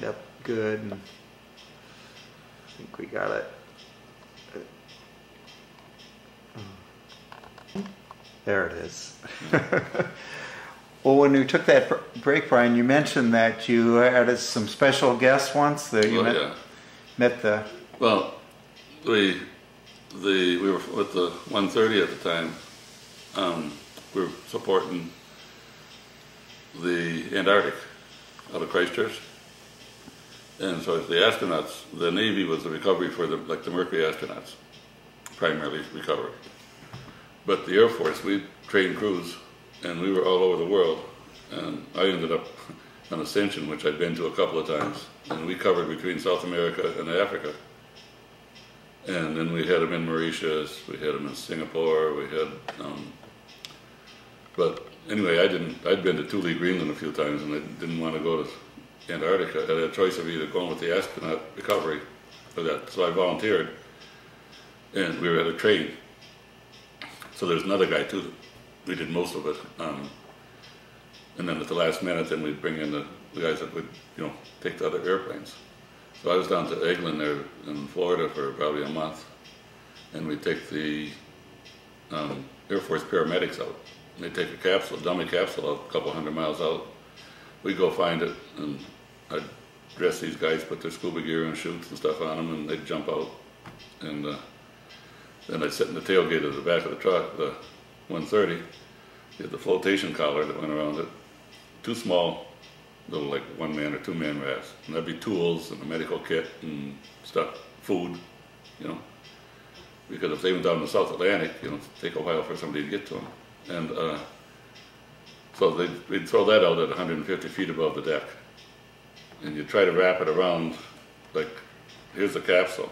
lined up good. And I think we got it. There it is. well, when we took that break, Brian, you mentioned that you had some special guests once. That you Well, met, yeah. met the. Well, we the we were with the 130 at the time. Um, we were supporting the Antarctic out of Christchurch, and so the astronauts, the Navy was the recovery for the like the Mercury astronauts, primarily recovered. But the Air Force, we trained crews, and we were all over the world. And I ended up on Ascension, which I'd been to a couple of times, and we covered between South America and Africa. And then we had them in Mauritius, we had them in Singapore, we had, um, but anyway, I didn't, I'd been to Thule, Greenland a few times and I didn't want to go to Antarctica. I had a choice of either going with the astronaut recovery or that, so I volunteered. And we were at a train. So there's another guy too, we did most of it. Um, and then at the last minute, then we'd bring in the, the guys that would, you know, take the other airplanes. So I was down to Eglin there in Florida for probably a month, and we take the um, Air Force paramedics out. They take a capsule, a dummy capsule a couple hundred miles out. We go find it, and I'd dress these guys, put their scuba gear and chutes and stuff on them, and they'd jump out. And uh, then I'd sit in the tailgate of the back of the truck, the 130, you had the flotation collar that went around it. Too small, little like one man or two man rafts. And that'd be tools and a medical kit and stuff, food, you know. Because if they went down in the South Atlantic, you know, it'd take a while for somebody to get to them. And uh, so they'd, we'd throw that out at 150 feet above the deck. And you try to wrap it around, like, here's the capsule.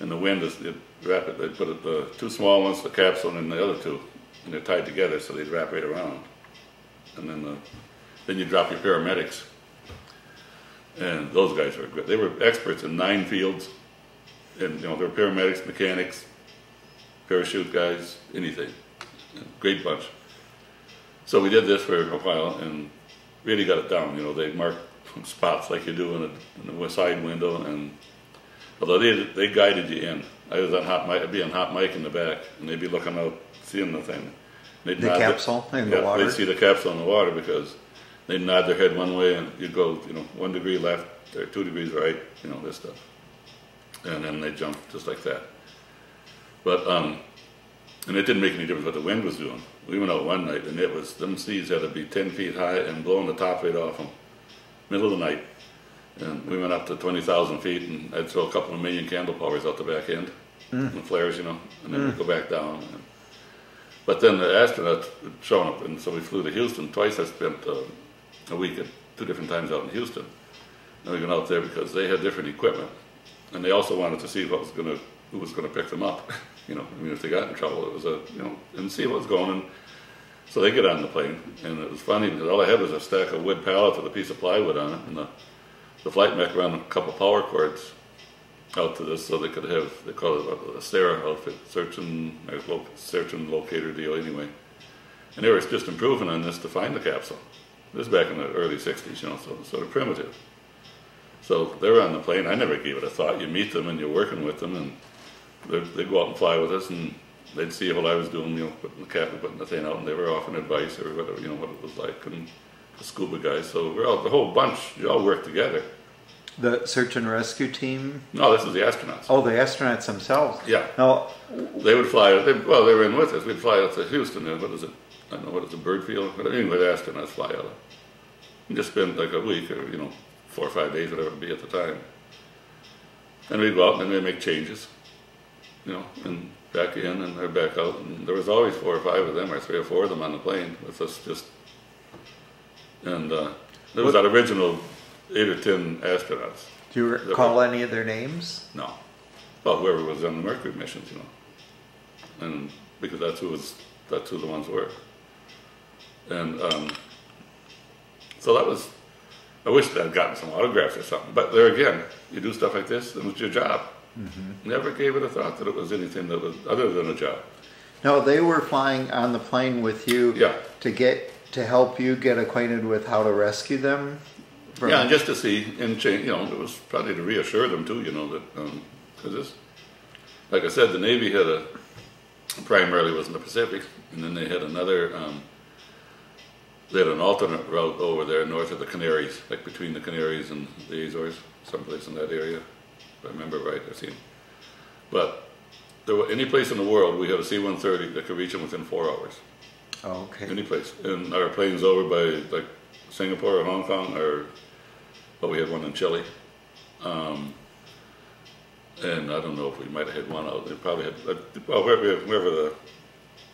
And the wind is, you'd wrap it, they'd put it, the two small ones, the capsule, and the other two. And they're tied together, so they'd wrap right around. And then the, then you drop your paramedics. And those guys were good. They were experts in nine fields. And, you know, they were paramedics, mechanics, parachute guys, anything. Great bunch. So we did this for a while and really got it down. You know, they marked spots like you do in a, in a side window. And although they, they guided you in, I was on hot mic, I'd be on hot mic in the back and they'd be looking out, seeing the thing. They'd The capsule in the yeah, water? They'd see the capsule in the water because they'd nod their head one way and you'd go, you know, one degree left or two degrees right, you know, this stuff. And then they'd jump just like that. But, um, and it didn't make any difference what the wind was doing. We went out one night and it was, them seas had to be 10 feet high and blowing the top right off them, middle of the night. And we went up to 20,000 feet and I'd throw a couple of million candle powers out the back end, and flares, you know, and then we'd go back down. And, but then the astronauts would show up, and so we flew to Houston twice. I spent uh, a week at two different times out in Houston. And we went out there because they had different equipment, and they also wanted to see what was going to, who was going to pick them up. you know, I mean, if they got in trouble, it was a, you know, and see what was going on. So they get on the plane, and it was funny because all I had was a stack of wood pallets with a piece of plywood on it, and the, the flight mech ran a couple power cords out to this so they could have, they call it a, a SARA outfit, search and, uh, or search and locator deal anyway. And they were just improving on this to find the capsule. This is back in the early 60s, you know, so sort of primitive. So they're on the plane. I never gave it a thought. You meet them and you're working with them, and they'd go out and fly with us, and they'd see what I was doing, you know, putting the cap and putting the thing out, and they were offering advice or whatever, you know, what it was like, and the scuba guys. So we're all, the whole bunch, you all work together. The search and rescue team. No, this is the astronauts. Oh, the astronauts themselves. Yeah. Now, They would fly, they, well, they were in with us. We'd fly out to Houston, and what is it? I don't know, what is it, Bird Field? But anyway, the astronauts fly out. And just spend like a week or, you know, four or five days, whatever it be at the time. And we'd go out and then they'd make changes, you know, and back in and they're back out. And there was always four or five of them or three or four of them on the plane with us just. And uh, there was that original eight or ten astronauts. do you recall any of their names? No. Well, whoever was on the Mercury missions, you know. And because that's who was, that's who the ones were. And um, so that was, I wish I'd gotten some autographs or something. But there again, you do stuff like this, and it's your job. Never gave it a thought that it was anything that was other than a job. No, they were flying on the plane with you Yeah. to get to help you get acquainted with how to rescue them. from- Yeah, and just to see and change, you know, it was probably to reassure them too, you know, that, because this, like I said, the Navy had a, primarily was in the Pacific, and then they had another, um, they had an alternate route over there north of the Canaries, like between the Canaries and the Azores, someplace in that area, if I remember right, I've seen. But there were, any place in the world, we had a C-130 that could reach them within four hours Oh, okay. any place. And our planes over by like Singapore or Hong Kong, or well, we had one in Chile. Um, and I don't know if we might have had one out. They probably had uh, well wherever, wherever the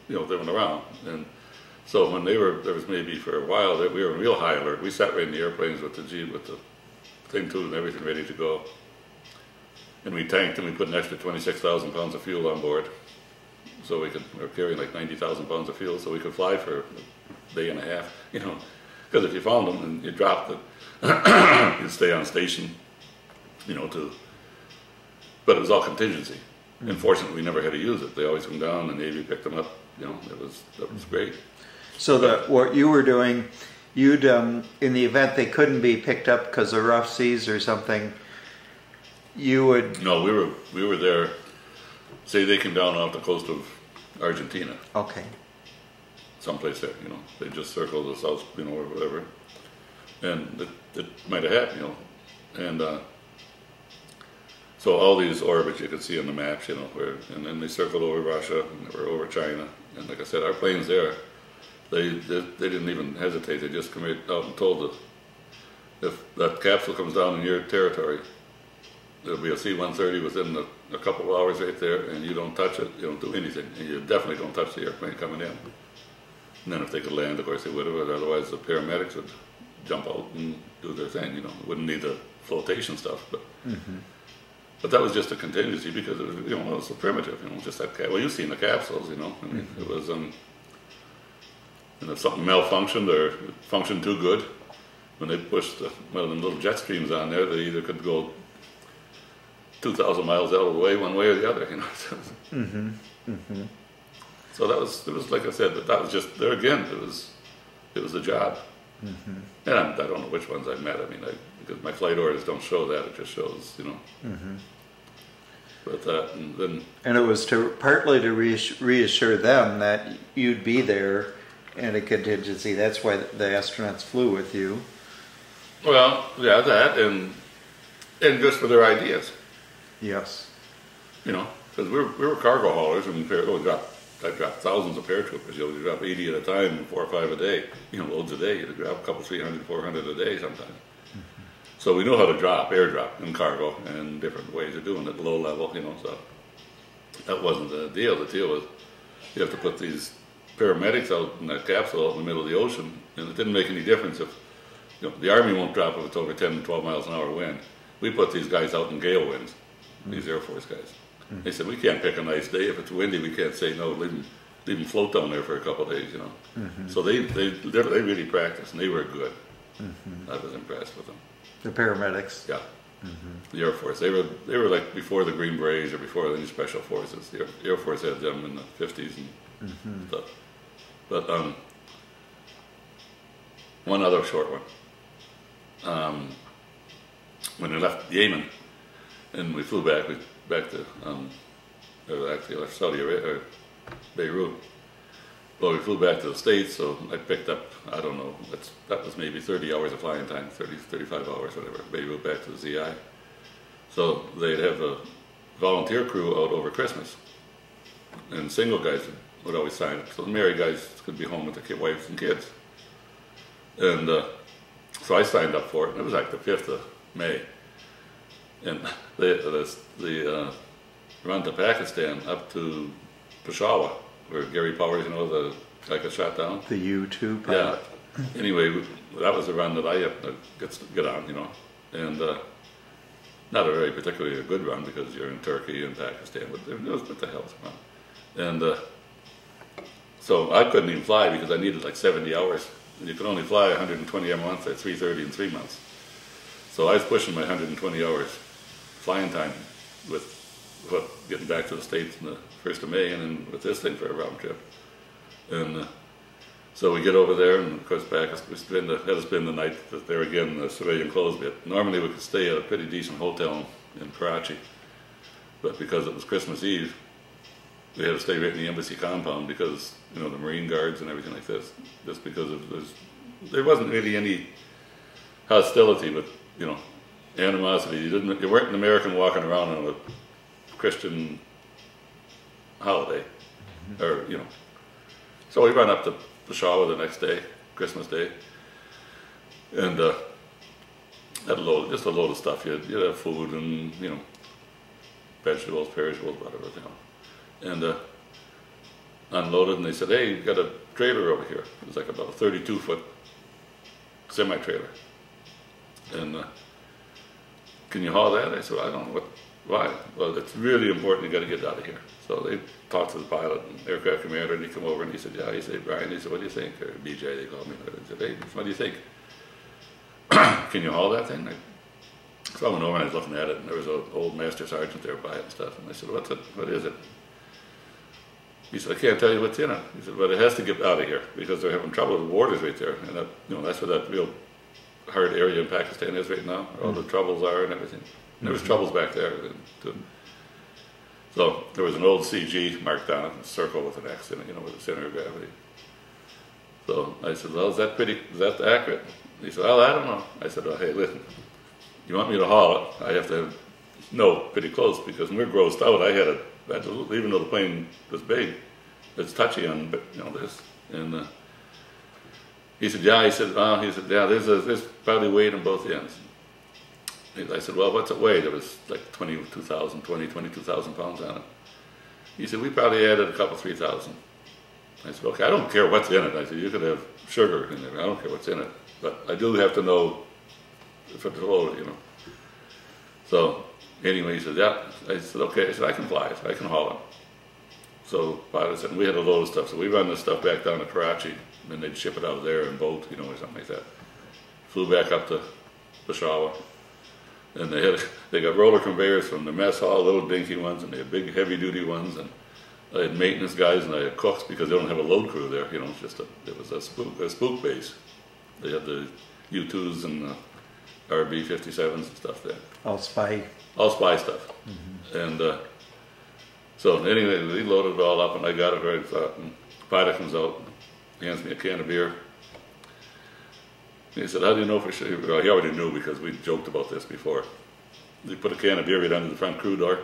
you know they went around. And so when they were there was maybe for a while that we were in real high alert. We sat right in the airplanes with the G with the thing too and everything ready to go. And we tanked and we put an extra twenty six thousand pounds of fuel on board so we could, we were carrying like 90,000 pounds of fuel, so we could fly for a day and a half, you know. Because if you found them and you dropped it, you'd stay on station, you know, to, but it was all contingency. And fortunately, we never had to use it. They always come down, the Navy picked them up, you know, it was, that was great. So the, what you were doing, you'd, um, in the event they couldn't be picked up because of rough seas or something, you would, No, we were, we were there, say they came down off the coast of Argentina, okay, someplace there, you know, they just circled the south, you know, or whatever. And it, it might have happened, you know, and, uh, so all these orbits you could see on the maps, you know, where, and then they circled over Russia and they were over China. And like I said, our planes there, they, they, they didn't even hesitate. They just come out and told us, if that capsule comes down in your territory, there'll be a C-130 within a, a couple of hours right there, and you don't touch it, you don't do anything, and you definitely don't touch the airplane coming in. And then if they could land, of course they would have, but otherwise the paramedics would jump out and do their thing, you know, wouldn't need the flotation stuff, but. But that was just a contingency because it was, you know, it was so primitive, you know, just that, ca- well, you've seen the capsules, you know, I mean, it was, um, and if something malfunctioned or functioned too good, when they pushed the, one of them little jet streams on there, they either could go two thousand miles out of the way, one way or the other, you know. So, mm-hmm, mm-hmm. so that was, it was like I said, that, that was just there again. It was, it was a job. Mm-hmm. And I'm, I don't know which ones I met. I mean, I, because my flight orders don't show that. It just shows, you know. But that, and then and it was to, partly to reassure, reassure them that you'd be there in a contingency, that's why the astronauts flew with you. well, yeah, that and and just for their ideas, Yes. you know, because we were, we were cargo haulers and we oh, dropped I dropped thousands of paratroopers. You know, you drop 80 at a time, four or five a day. You know, loads a day. You drop a couple, 300, 400 a day sometimes. Mm-hmm. So we knew how to drop, airdrop, and cargo, and different ways of doing it, low level, you know. So that wasn't the deal. The deal was you have to put these paramedics out in that capsule out in the middle of the ocean, and it didn't make any difference if you know the army won't drop if it's over 10, to 12 miles an hour wind. We put these guys out in gale winds, these Air Force guys. They said we can't pick a nice day if it's windy. We can't say no. Leave them, leave them float down there for a couple of days, you know. So they they they really practiced, and they were good. I was impressed with them. The paramedics. Yeah. The Air Force. They were they were like before the Green Berets or before any special forces. The Air, the Air Force had them in the fifties and stuff. But um, one other short one. Um, when we left Yemen and we flew back, back to um, actually left Saudi Arabia Beirut. Well, we flew back to the States, so I picked up, I don't know, that's, that was maybe 30 hours of flying time, 30, 35 hours, whatever, Beirut back to the ZI. So they'd have a volunteer crew out over Christmas. And single guys would always sign up. So the married guys could be home with their wives and kids. And uh, so I signed up for it, and it was like the 5th of May. And the, the, the uh, run to Pakistan up to Peshawar, where Gary Powers, you know, the guy got shot down. The U two pilot. Yeah. Anyway, that was the run that I had to get, get on, you know, and uh, not a very particularly a good run because you're in Turkey and Pakistan, but it was what the hell's run. And uh, so I couldn't even fly because I needed like 70 hours, and you can only fly 120 a month at 330 in three months. So I was pushing my 120 hours flying time with getting back to the states in the first of May, and then with this thing for a round trip, and. Uh, So we get over there, and of course, back we spend the, had to spend the night there again in the civilian clothes bit. Normally, we could stay at a pretty decent hotel in Karachi, but because it was Christmas Eve, we had to stay right in the embassy compound because you know the Marine Guards and everything like this. Just because of there wasn't really any hostility, but you know animosity. You didn't. You weren't an American walking around on a Christian holiday, mm-hmm. or you know. So we went up to Peshawar the next day, Christmas Day, and uh, had a load, just a load of stuff. You you have food and you know vegetables, perishables, whatever. You know, and uh, unloaded, and they said, "Hey, you've got a trailer over here." It was like about a 32 foot semi trailer, and. Uh, can you haul that? I said, well, I don't know what, why. Well, it's really important. You got to get out of here. So they talked to the pilot and aircraft commander, and he come over and he said, yeah. He said, Brian. He said, what do you think? Or BJ, they called me. I said, hey, what do you think? Can you haul that thing? I, so I went over and I was looking at it, and there was an old master sergeant there by it and stuff. And I said, what's it? What is it? He said, I can't tell you what's in it. He said, but it has to get out of here because they're having trouble with the borders right there. And that, you know, that's where that real hard area in Pakistan is right now, where all the troubles are and everything. And there was troubles back there too. So there was an old CG marked on it, a circle with an X in it, you know, with the center of gravity. So I said, well, is that pretty, is that accurate? He said, well, I don't know. I said, well, hey, listen, you want me to haul it, I have to know pretty close because we're grossed out, I had a, I had to, even though the plane was big, it's touchy on, you know, this. And uh, he said, yeah. He said, oh, he said, yeah, there's, a, there's probably weight on both ends. I said, well, what's it weigh? There was like 22,000, 20, 22,000 pounds on it. He said, we probably added a couple, 3,000. I said, okay, I don't care what's in it. I said, you could have sugar in there. I don't care what's in it. But I do have to know if it's loaded, you know. So anyway, he said, yeah. I said, okay. I said, I can fly it. I can haul it. So pilot said, we had a load of stuff. So we run this stuff back down to Karachi then they'd ship it out of there in boat, you know, or something like that. Flew back up to Peshawar, and they had they got roller conveyors from the mess hall, little dinky ones, and they had big heavy duty ones, and I had maintenance guys and I had cooks because they don't have a load crew there. You know, it's just a it was a spook a spook base. They had the U2s and the RB 57s and stuff there. All spy. All spy stuff. Mm-hmm. And uh, so anyway, they loaded it all up, and I got it right. And pilot comes out, hands me a can of beer. And he said, how do you know for sure? Well, he already knew because we joked about this before. They put a can of beer right under the front crew door,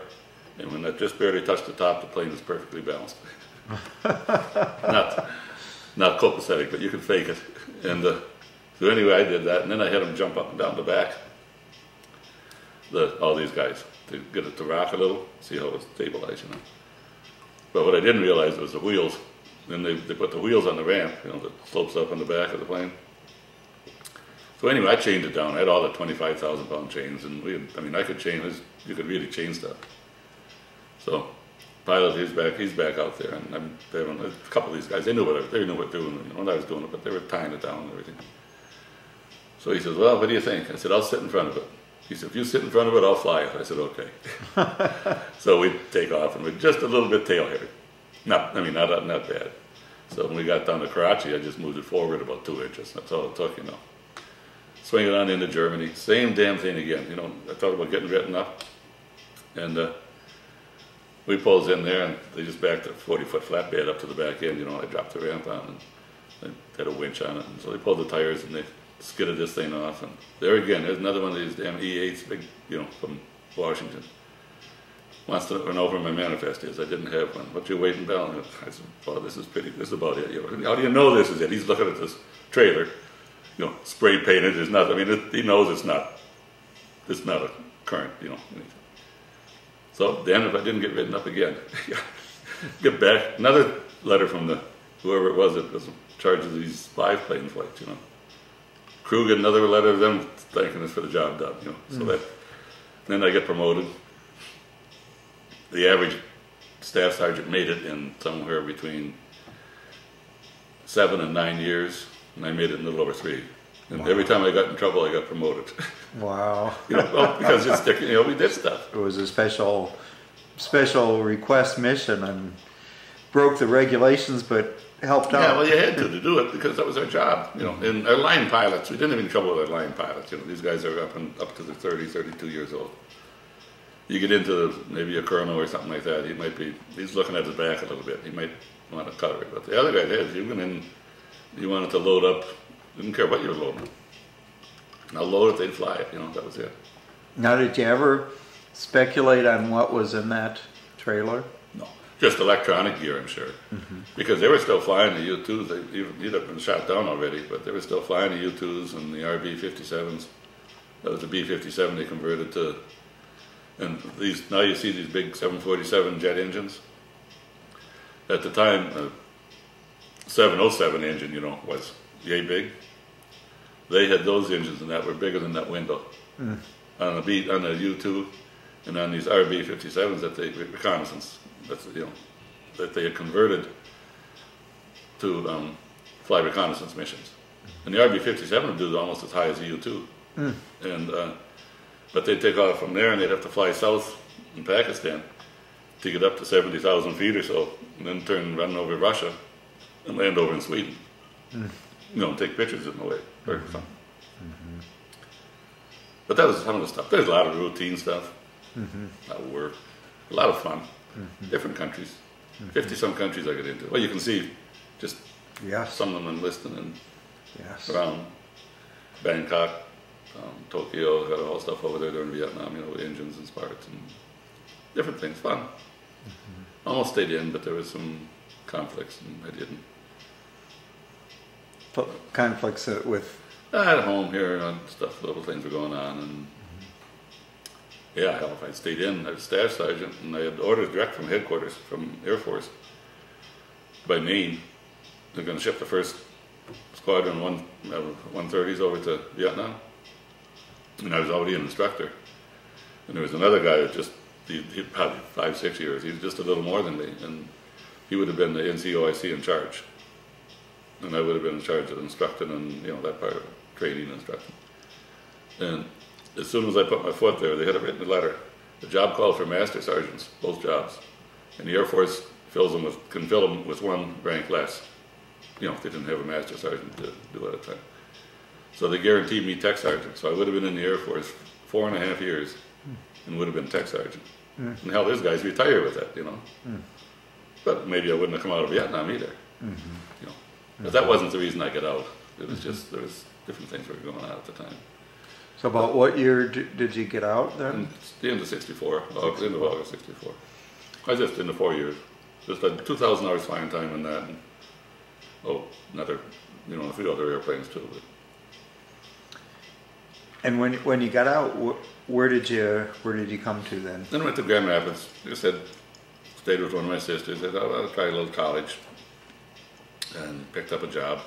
and when that just barely touched the top, the plane was perfectly balanced. not, not copacetic, but you can fake it. And uh, so anyway, I did that, and then I had them jump up and down the back. The, all these guys to get it to rock a little, see how it stabilized, you know. But what I didn't realize was the wheels then they, they put the wheels on the ramp, you know, that slopes up on the back of the plane. So anyway, I chained it down. I had all the 25,000 pound chains, and we, I mean, I could chain, this, you could really chain stuff. So, pilot, he's back, he's back out there, and I'm having a couple of these guys, they knew what I, they knew what doing, you know, when I was doing it, but they were tying it down and everything. So he says, well, what do you think? I said, I'll sit in front of it. He said, if you sit in front of it, I'll fly it. I said, okay. so we take off, and we're just a little bit tail heavy. Not, I mean, not not bad. So when we got down to Karachi, I just moved it forward about two inches. That's all it took, you know. Swing it on into Germany, same damn thing again. You know, I thought about getting written up, and uh, we pulls in there, and they just backed a 40-foot flatbed up to the back end. You know, I dropped the ramp on, and they had a winch on it, and so they pulled the tires and they skidded this thing off. And there again, there's another one of these damn E8s, big, you know, from Washington wants to know over my manifest is. I didn't have one. What you waiting down? I said, well, this is pretty, this is about it. You know, how do you know this is it? He's looking at this trailer, you know, spray painted. There's not, I mean, it, he knows it's not, it's not a current, you know. So then if I didn't get written up again, get back, another letter from the, whoever it was that was in charge of these five plane flights, you know. Crew get another letter of them thanking us for the job done, you know. So mm. that, then I get promoted the average staff sergeant made it in somewhere between seven and nine years, and I made it in a little over three. And wow. every time I got in trouble, I got promoted. Wow! you know, well, because it's you know we did stuff. It was a special, special request mission and broke the regulations, but helped Yeah, out. Yeah, well, you had to to do it because that was our job, you know. Mm-hmm. And our line pilots, we didn't have any trouble with our line pilots. You know, these guys are up and up to the 30, 32 years old. You get into maybe a colonel or something like that, he might be, he's looking at his back a little bit. He might want to cover it. But the other guy did. You went in, you wanted to load up, didn't care what you were loading. Now load it, they'd fly it, you know, that was it. Now, did you ever speculate on what was in that trailer? No, just electronic gear, I'm sure, mm-hmm. because they were still flying the U-2s. They even they'd have been shot down already, but they were still flying the U-2s and the RB-57s. That was the B-57 they converted to. And these now you see these big 747 jet engines. At the time, the 707 engine, you know, was yay big. They had those engines and that were bigger than that window on the B on the U-2 and on these RB-57s that they reconnaissance that's you know that they had converted to um, fly reconnaissance missions. And the RB-57 would do almost as high as the U-2, and uh, but they'd take off from there and they'd have to fly south in Pakistan to get up to 70,000 feet or so, and then turn run over Russia and land over in Sweden. Mm. You know, and take pictures in the way. Very fun. But that was some of the stuff. There's a lot of routine stuff. Mm-hmm. A lot of work. A lot of fun. Mm-hmm. Different countries. Mm-hmm. 50 some countries I get into. Well, you can see just Yes. some of them enlisting in Yes. around Bangkok, um, Tokyo, got all stuff over there during Vietnam, you know, engines and sparks and different things. Fun. Almost stayed in, but there was some conflicts and I didn't. P- Conflicts uh, with. At home here, and stuff, little things were going on, and yeah, hell, if I stayed in, I was staff sergeant, and I had orders direct from headquarters, from Air Force, by name. They're going to ship the first squadron one uh, 130s over to Vietnam, and I was already an instructor. And there was another guy that just he, he probably five six years. He was just a little more than me, and he would have been the NCOIC in charge and I would have been in charge of instructing and you know that part of training and instruction. And as soon as I put my foot there, they had a written letter. The job called for master sergeants, both jobs, and the Air Force fills them with can fill them with one rank less. You know, if they didn't have a master sergeant to do at a time. So they guaranteed me tech sergeant. So I would have been in the Air Force four and a half years, and would have been tech sergeant. Hmm. And hell, there's guys retire with that, you know. Hmm. But maybe I wouldn't have come out of Vietnam either. Hmm. You know, but that wasn't the reason I got out. It was just there was different things that were going on at the time. So, about what year d- did you get out then? It's the end of '64, August, end of August '64. I just in the four years, just had 2,000 hours flying time in that. And, oh, another, you know, a few other airplanes too. But And when when you got out, wh- where did you where did you come to then? then I went to Grand Rapids. I said, stayed with one of my sisters. I thought I'll try a little college, and picked up a job,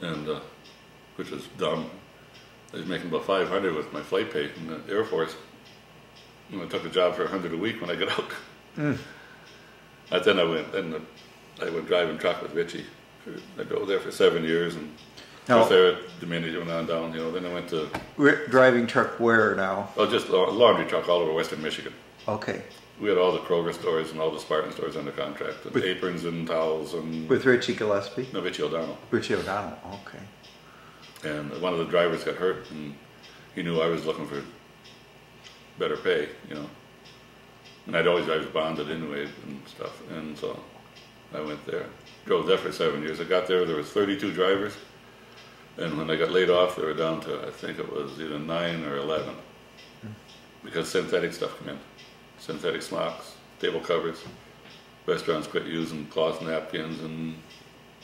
and uh, which was dumb. I was making about 500 with my flight pay in the Air Force. And I took a job for 100 a week when I got out. And then I went, and I went driving truck with Richie. I drove there for seven years, and There at Dominion, went on down, you know. Then I went to, We're driving truck where now? oh, just a laundry truck all over Western Michigan. Okay, We had all the Kroger stores and all the Spartan stores under contract, and With- aprons and towels and with Richie Gillespie, no, Richie O'Donnell. Richie O'Donnell. Okay. And one of the drivers got hurt, and he knew I was looking for better pay, you know. And I'd always I was bonded anyway and stuff, and so I went there. Drove there for seven years. I got there, there was 32 drivers, and when I got laid off, they were down to I think it was either nine or 11, because synthetic stuff came in, synthetic smocks, table covers. Restaurants quit using cloth napkins and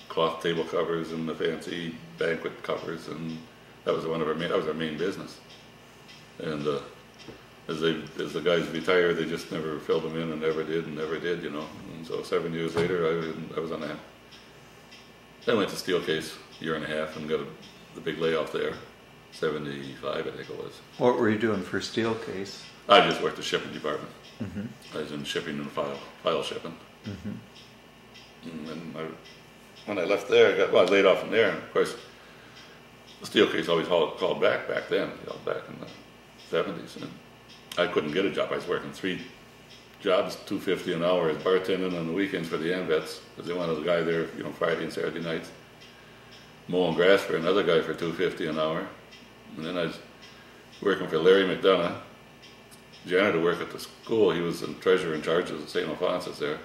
cloth table covers and the fancy banquet covers, and that was one of our main, that was our main business. And uh, as they, as the guys retired, they just never filled them in and never did and never did, you know. And so seven years later, I, I was on that. Then I went to Steelcase a year and a half and got a, the big layoff there, 75 I think it was. What were you doing for Steelcase? I just worked the shipping department. Mm-hmm. I was in shipping and file, file shipping. Mm-hmm. And then I, when I left there, I got well, I laid off from there. And of course, the Steelcase always called, called back back then, you know, back in the seventies, and I couldn't get a job. I was working three job's two fifty an hour as bartending on the weekends for the AMVets, because they wanted a guy there, you know, Friday and Saturday nights. Mowing grass for another guy for two fifty an hour. And then I was working for Larry McDonough, janitor work at the school. He was the treasurer in charge of the St. Alphonsus there,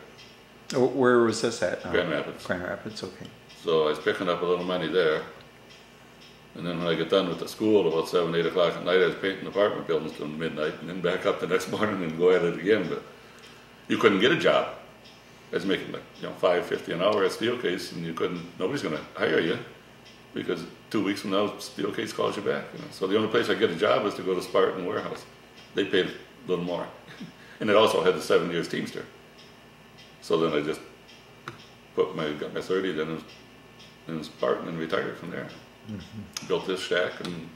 Oh, Where was this at? Uh, Grand Rapids. Grand Rapids, okay. So I was picking up a little money there. And then when I got done with the school about seven, eight o'clock at night, I was painting apartment buildings till midnight, and then back up the next morning and go at it again. But you couldn't get a job. as making like you know five fifty an hour at Steelcase, and you couldn't. Nobody's going to hire you because two weeks from now, Steelcase calls you back. You know? So the only place I get a job is to go to Spartan Warehouse. They paid a little more, and it also had the seven years Teamster. So then I just put my got my thirty then in, in Spartan and retired from there. Mm-hmm. Built this shack and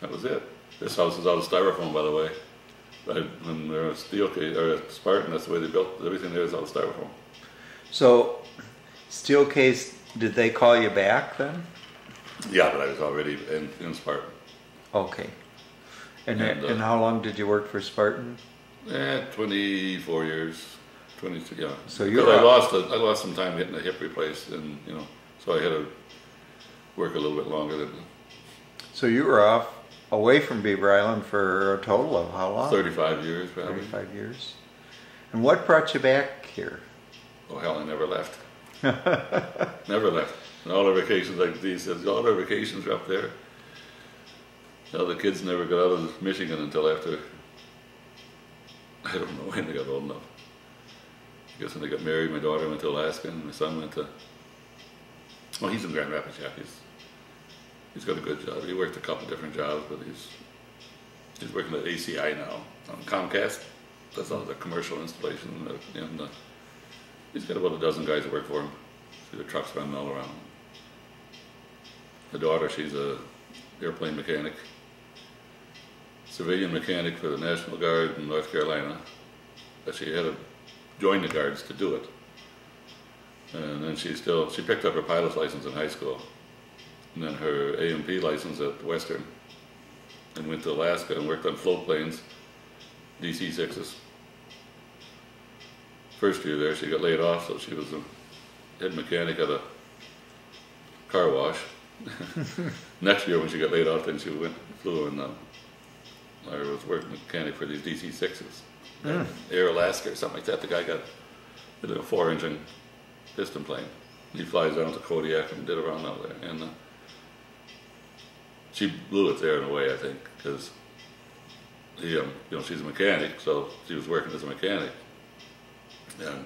that was it. This house is out of styrofoam, by the way. But when they're a Steelcase or a Spartan, that's the way they built everything. There is of styrofoam. So, Steelcase, did they call you back then? Yeah, but I was already in, in Spartan. Okay. And, And, uh, and how long did you work for Spartan? Eh, 24 years, 22, yeah. So you're I lost, a, I lost some time getting a hip replaced, and you know, so I had to work a little bit longer than So you were off away from Beaver Island for a total of how long? 35 years, probably. 35 years. And what brought you back here? Oh hell, I never left. never left. And all our vacations, like these, says, all our vacations are up there. Now the kids never got out of Michigan until after. I don't know when they got old enough. I guess when they got married, my daughter went to Alaska, and my son went to. Well, he's in Grand Rapids, yeah. He's he's got a good job. He worked a couple different jobs, but he's he's working at ACI now on Comcast. That's all the commercial installation, and, uh, he's got about a dozen guys that work for him. See the trucks running all around. The daughter, she's a airplane mechanic, civilian mechanic for the National Guard in North Carolina. But she had to join the guards to do it. And then she still she picked up her pilot's license in high school, and then her A&P license at Western, and went to Alaska and worked on float planes, DC sixes. First year there, she got laid off, so she was a head mechanic at a car wash. Next year, when she got laid off, then she went flew and uh, I was working mechanic for these DC sixes, Air Alaska or something like that. The guy got a four engine piston plane. He flies down to Kodiak and did around out there, and uh, she blew it there in a way, I think, because um, you know, she's a mechanic, so she was working as a mechanic, and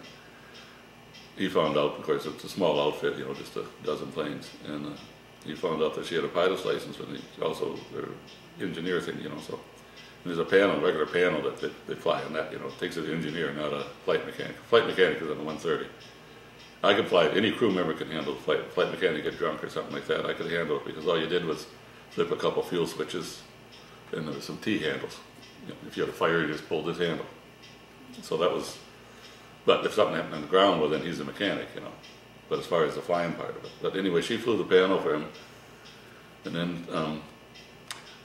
he found out, of course, it's a small outfit, you know, just a dozen planes, and uh, he found out that she had a pilot's license, and he also their engineer thing, you know, so. And there's a panel, a regular panel that they, they fly on that, you know, it takes an engineer, not a flight mechanic. Flight mechanic is on the 130. I could fly it. Any crew member can handle the flight. Flight mechanic get drunk or something like that. I could handle it because all you did was flip a couple fuel switches, and there was some T handles. You know, if you had a fire, you just pulled this handle. So that was. But if something happened on the ground, well, then he's a mechanic, you know. But as far as the flying part of it, but anyway, she flew the panel for him, and then um,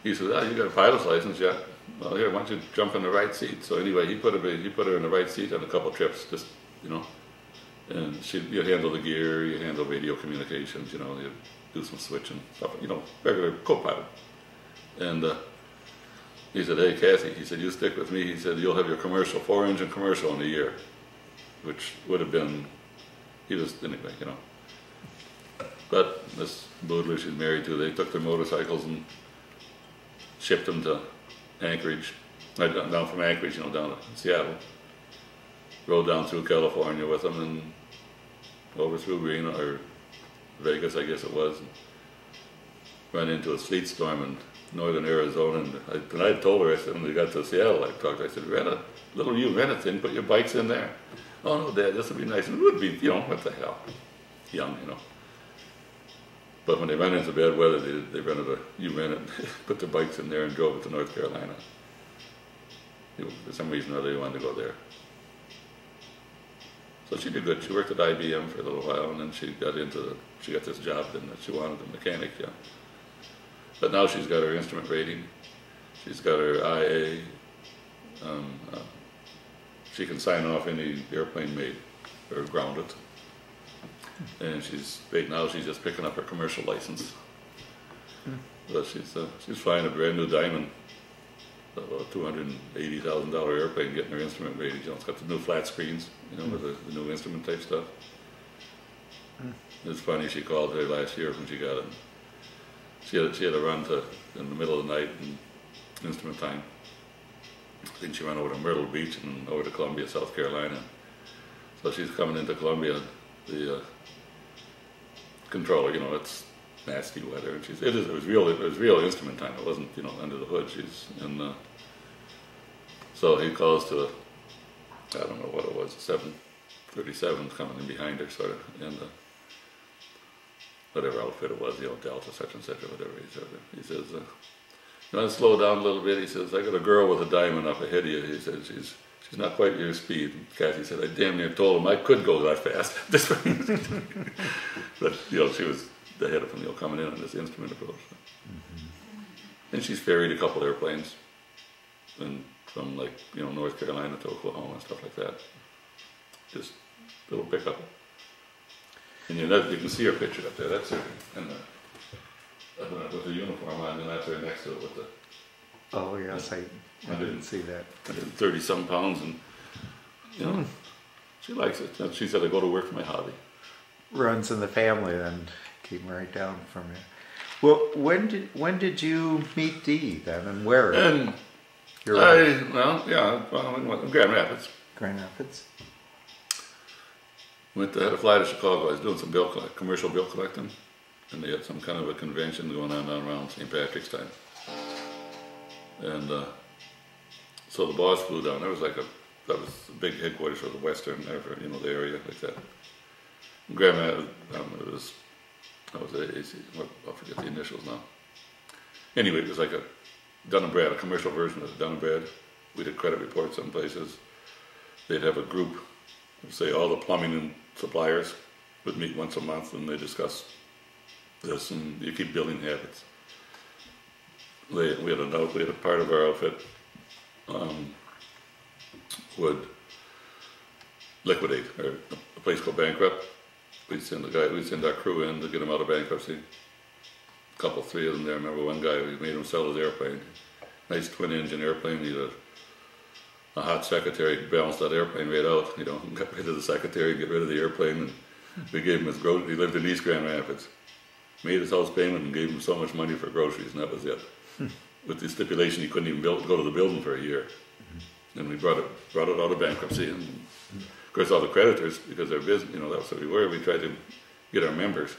he said, "Ah, you got a pilot's license, yeah? Well, here, why don't you jump in the right seat?" So anyway, he put her he put her in the right seat on a couple trips, just you know and she you handle the gear, you handle radio communications, you know, you do some switching stuff, you know, regular co-pilot. And uh, he said, "Hey, Kathy," he said, "You stick with me." He said, "You'll have your commercial, four-engine commercial in a year," which would have been, he was anyway, you know. But this Boodler she's married to, they took their motorcycles and shipped them to Anchorage, right down from Anchorage, you know, down to Seattle rode down through California with them and over through Reno or Vegas, I guess it was. And ran into a sleet storm in northern Arizona, and I, and I told her, I said, when we got to Seattle, I talked, I said, rent a little you rent a thing, put your bikes in there. Oh no, Dad, this would be nice. And it would be, you know, what the hell, young, you know. But when they ran into bad weather, they, they rented a you rented, put their bikes in there and drove it to North Carolina. You know, for some reason or other, they wanted to go there. So she did good. She worked at IBM for a little while, and then she got into the, she got this job then that she wanted, the mechanic, yeah. But now she's got her instrument rating, she's got her IA, um, uh, she can sign off any airplane made or grounded. And she's, right now, she's just picking up her commercial license. But she's, uh, she's flying a brand new Diamond, about two hundred and eighty thousand dollar airplane, getting her instrument ready. You know, it's got the new flat screens, you know, with the, the new instrument type stuff. It's funny, she called her last year when she got it. She had, she had a run to, in the middle of the night in instrument time. I think she ran over to Myrtle Beach and over to Columbia, South Carolina. So she's coming into Columbia, the uh, controller, you know, it's nasty weather, and she's it is it was real it was real instrument time. It wasn't you know under the hood. She's and uh, so he calls to I don't know what it was seven thirty seven coming in behind her sort of and uh, whatever outfit it was, you know Delta such and such or whatever he said. He says. Uh, you want to slow down a little bit? He says, I got a girl with a diamond up ahead of you. He says, she's she's not quite your speed. And Kathy said, I damn near told him I could go that fast. This but, you know, she was the head of him, you know, coming in on this instrument approach. And she's ferried a couple airplanes and from like, you know, North Carolina to Oklahoma and stuff like that. Just little pickup. And you know, you can see her picture up there. That's her. And the, uh, with the uniform on, and that's her next to it with the Oh, yes, I, I didn't see that. Thirty some pounds, and you know, she likes it. And She said, "I go to work for my hobby." Runs in the family then, came right down from you. Well, when did, when did you meet Dee then and where? And Your I, wife? well, yeah, well, in Grand Rapids. Grand Rapids? Went to had to fly to Chicago. I was doing some bill collect, commercial bill collecting, and they had some kind of a convention going on around St. Patrick's time. And uh, so the boss flew down. There was like a that was the big headquarters for the Western, you know, the area like that. Grand Rapids, um, it was I was a, what, I forget the initials now. Anyway, it was like a Dun and Brad, a commercial version of Dun and Brad. We did credit reports some places. They'd have a group, say all the plumbing and suppliers would meet once a month and they discuss this and you keep building habits. They, we had a note, we had a part of our outfit um, would liquidate or a place go bankrupt. We'd send the guy, we'd send our crew in to get him out of bankruptcy. A couple, three of them there. I remember one guy, we made him sell his airplane. Nice twin engine airplane. He had a, a hot secretary balanced that airplane right out, you know, got rid of the secretary, get rid of the airplane, and we gave him his groceries. He lived in East Grand Rapids. Made his house payment and gave him so much money for groceries, and that was it. Hmm. With the stipulation he couldn't even build, go to the building for a year. Mm-hmm. And we brought it brought it out of bankruptcy, and of course all the creditors, because they're business, you know, that's what we were. We tried to get our members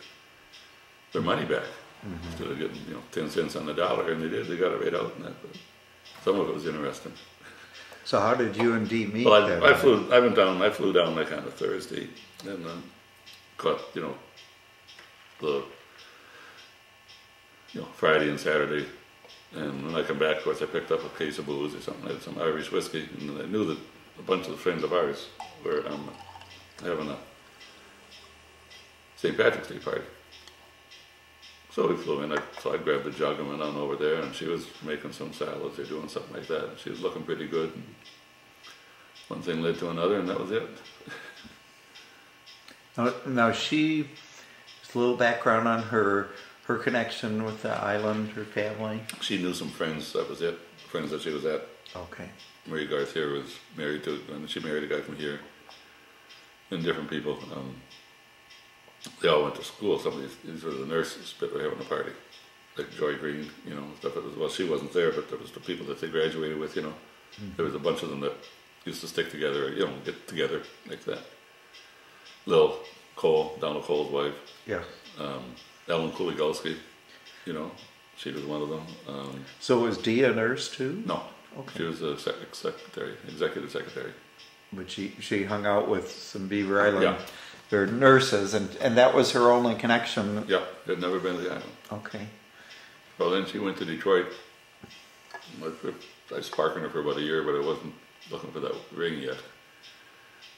their money back mm-hmm. instead of getting you know ten cents on the dollar, and they did. They got it right out, and that. But some of it was interesting. So how did you and Dee meet Well, then? I, I flew. I went down. I flew down like on a Thursday, and then caught you know the you know Friday and Saturday, and when I come back, of course, I picked up a case of booze or something. I had some Irish whiskey, and I knew that a bunch of friends of ours were um, having a St. Patrick's Day party. So we flew in. I, so I grabbed the jug and went on over there, and she was making some salads or doing something like that. And she was looking pretty good. And one thing led to another, and that was it. Now, now she, just a little background on her, her connection with the island, her family. She knew some friends. That was it. Friends that she was at. Okay. Marie Garcia was married to, and she married a guy from here, and different people. Um, they all went to school. Some of these, these were the nurses that were having a party, like Joy Green, you know, stuff. It was, well, she wasn't there, but there was the people that they graduated with, you know. There was a bunch of them that used to stick together, you know, get together like that. Lil Cole, Donald Cole's wife, Yeah. um, Ellen Kuligowski, you know, she was one of them. Um, So was Dee a nurse too? no, Okay. she was a sec- secretary, executive secretary. But she, she hung out with some Beaver Island, Yeah. Their nurses, and, and that was her only connection. Yeah, had never been to the island. Okay. Well, then she went to Detroit. I was sparking her for about a year, but I wasn't looking for that ring yet.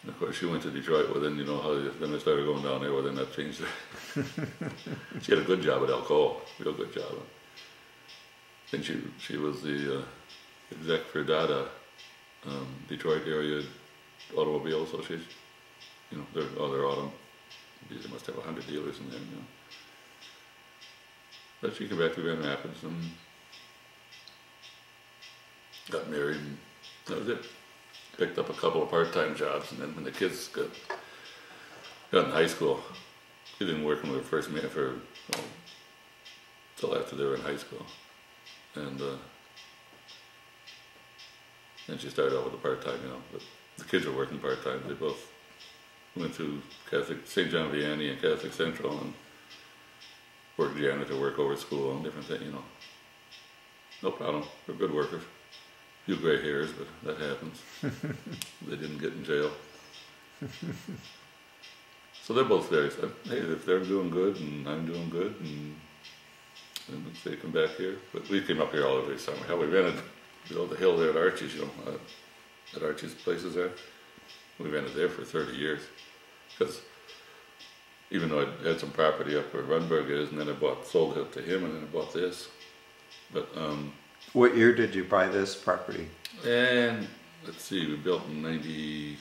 And of course, she went to Detroit. Well, then you know how then I started going down there. Well, then that changed she had a good job at Alcoa, real good job. And she she was the uh, exec for Dada, um, Detroit area Automobile Association. You know, they're, they're auto, geez, they must have a hundred dealers in there, you know. But she came back to Grand Rapids and got married and that was it. Picked up a couple of part-time jobs and then when the kids got, got in high school, she didn't work when her first married for, well, till after they were in high school. And, uh, she started out with a part-time, you know, but the kids were working part-time. They both went to Catholic, St. John Vianney and Catholic Central and worked janitor work over at school and different things, you know. No problem. They're good workers. A Few gray hairs, but that happens. they didn't get in jail. so they're both very, hey, if they're doing good and I'm doing good and, and they come back here. But we came up here all every summer. Hell, we rented, you know, the hill there at Archie's, you know, uh, at Archie's places there. We rented there for 30 years. Because even though I had some property up where Runberg is, and then I bought, sold it to him, and then I bought this. But, um, What year did you buy this property? and let's see, we built in '98,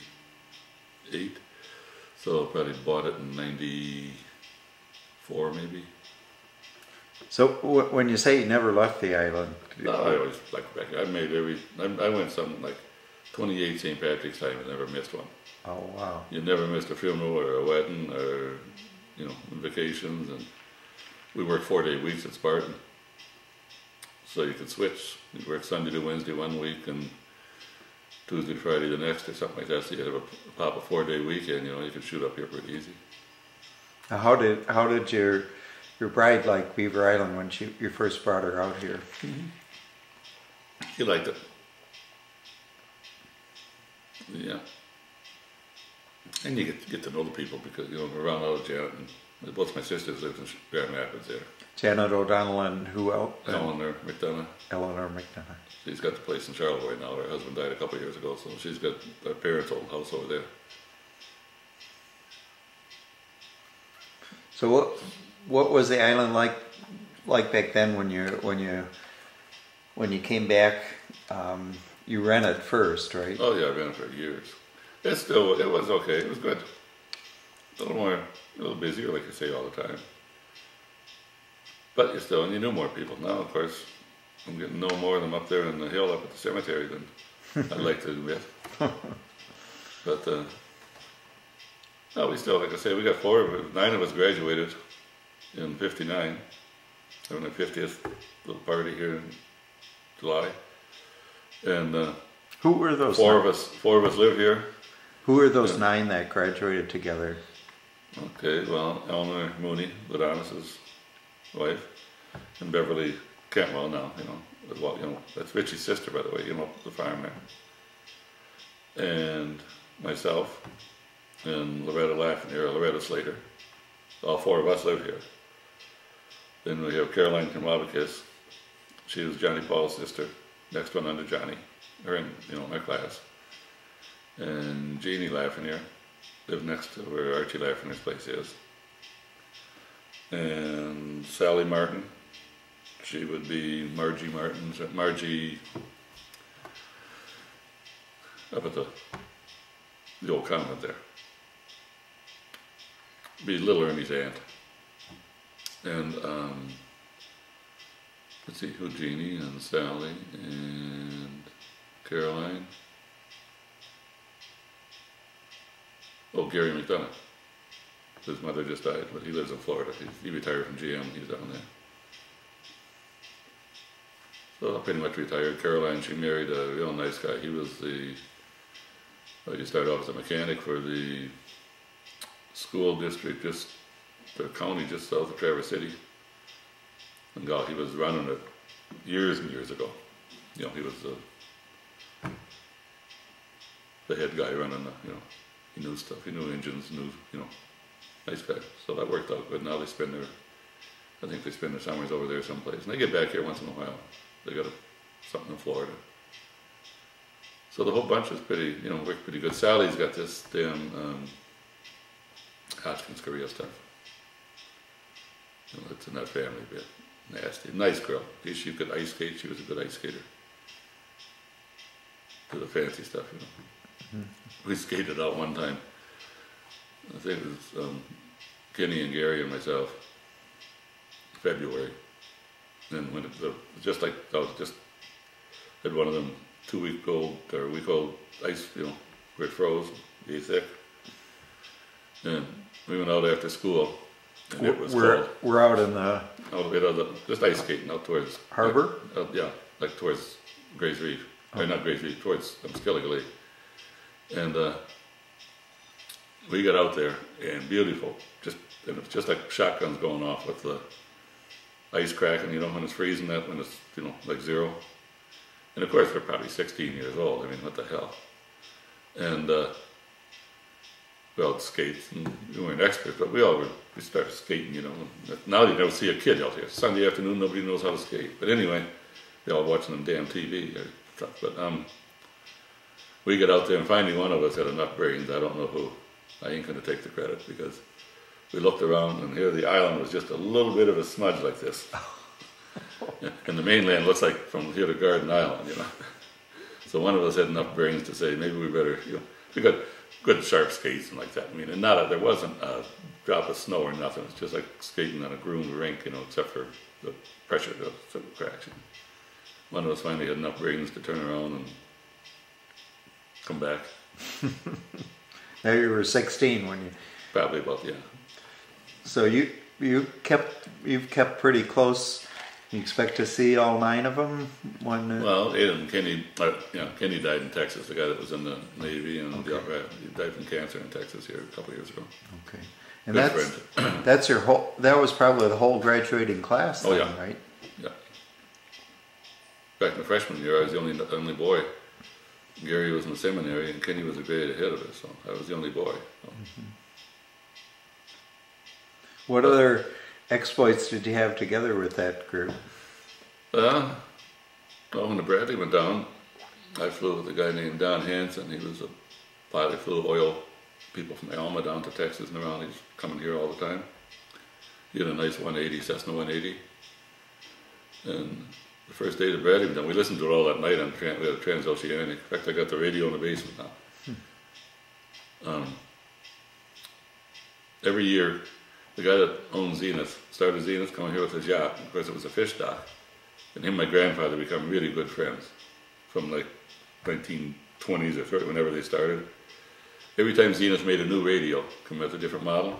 so I probably bought it in '94 maybe. So wh- when you say you never left the island, No, I always liked back. I made every. I, I went something like 28 St. Patrick's Time and never missed one. Oh wow, You never missed a funeral or a wedding or you know vacations, and we worked four day weeks at Spartan, so you could switch. You work Sunday to Wednesday one week and Tuesday to Friday the next or something like that. So you have a pop a four day weekend. You know, you could shoot up here pretty easy. Now, how did how did your your bride like Beaver Island when she you first brought her out here? Mm-hmm. He liked it. Yeah. And you get get to know the people because you know around all Janet and both my sisters lived in Grand Rapids there. Janet O'Donnell and who else? Eleanor McDonough. Eleanor McDonough. She's got the place in Charlevoix now. Her husband died a couple of years ago, so she's got her parents' old house over there. So what what was the island like like back then when you when you when you came back? Um, you rented first, right? Oh yeah, I've been for years. It's still it was okay. It was good. A little more, a little busier, like you say all the time. But you still, and you knew more people. Now, of course, I'm getting no more of them up there in the hill up at the cemetery than I'd like to admit. but uh, no, we still, like I say, we got four of us. Nine of us graduated in '59. Having our 50th little party here in July, and uh, Who were those? four nine? of us, four of us live here. Who are those Yeah. nine that graduated together? Okay, well, Eleanor Mooney, Ladonis's wife, and Beverly Cantwell now, you know, well, you know, that's Richie's sister, by the way, you know, the there. And myself, and Loretta Lafreniere, Loretta Slater. All four of us live here. Then we have Caroline Kamlavakis. She was Johnny Paul's sister, next one under Johnny, or in, you know, my class. And Jeannie Lafreniere lived next to where Archie Lafreniere's place is. And Sally Martin, she would be Margie Martin's, Margie up at the, the old convent there. Be little Ernie's aunt. And, um, let's see, who Jeannie and Sally and Caroline. Oh, Gary McDonough. His mother just died, but he lives in Florida. He, he retired from GM. He's down there. So pretty much retired. Caroline, she married a real nice guy. He was the, well, he started off as a mechanic for the school district, just the county just south of Traverse City. And God, he was running it years and years ago. You know, he was the, the head guy running the, you know, he knew stuff. He knew engines, knew, you know, nice guy. So that worked out good. Now they spend their, I think they spend their summers over there someplace. And they get back here once in a while. They got a, something in Florida. So the whole bunch is pretty, you know, worked pretty good. Sally's got this damn um, Hodgkin's chorea stuff. You know, it's in that family bit. Nasty. Nice girl. She could ice skate. She was a good ice skater. To the fancy stuff, you know. We skated out one time. I think it was um, Kenny and Gary and myself. February. And when it, the, just like I was just had one of them two week old or week old ice, you know, where it froze, be thick. And we went out after school, and it was we're, cold. we're out in the Out of the, just ice skating out towards Harbor? Like, uh, yeah, like towards Grays Reef, or not Grays Reef, towards um, Skillagalee. And uh, we got out there, and beautiful. Just and it's just like shotguns going off with the ice cracking. You know, when it's freezing, that when it's you know like zero. And of course, they're probably 16 years old. I mean, what the hell? And uh, well, skates, and we weren't experts, but we all were, we started skating, you know. Now you never see a kid out here. Sunday afternoon, nobody knows how to skate. But anyway, they all watching them damn TV. But um, we get out there, and finally one of us had enough brains. I don't know who. I ain't going to take the credit because we looked around, and here the island was just a little bit of a smudge like this. and the mainland looks like from here to Garden Island, you know. So one of us had enough brains to say maybe we better, you know, we got good sharp skates and like that. I mean, and not a, there wasn't a drop of snow or nothing. It's just like skating on a groomed rink, you know, except for the pressure of the cracks. One of us finally had enough brains to turn around and come back. now you were 16 when you Probably about yeah. so you you kept you've kept pretty close you expect to see all nine of them when uh, Well, Aidan Kenny, uh, you know, Kenny died in Texas. The guy that was in the Navy and the, uh, he died from cancer in Texas here a couple years ago. okay and Good that's that's your whole that was probably the whole graduating class Oh, then, yeah. right Yeah. Back in the freshman year, I was the only only boy. Gary was in the seminary, and Kenny was a grade ahead of us, so I was the only boy. So. what other exploits did you have together with that group Uh, well, when the Bradley went down, I flew with a guy named Don Hanson. He was a pilot, flew oil people from Alma down to Texas and around. He's coming here all the time. He had a nice 180, Cessna 180. And the first day the Bradley went down, we listened to it all that night on tran we had a transoceanic. In fact, I got the radio in the basement now. Um, every year, the guy that owns Zenith started Zenith coming here with his yacht. Of course, it was a fish dock. And him and my grandfather become really good friends from like 1920s or 30, whenever they started. Every time Zenith made a new radio, come with a different model,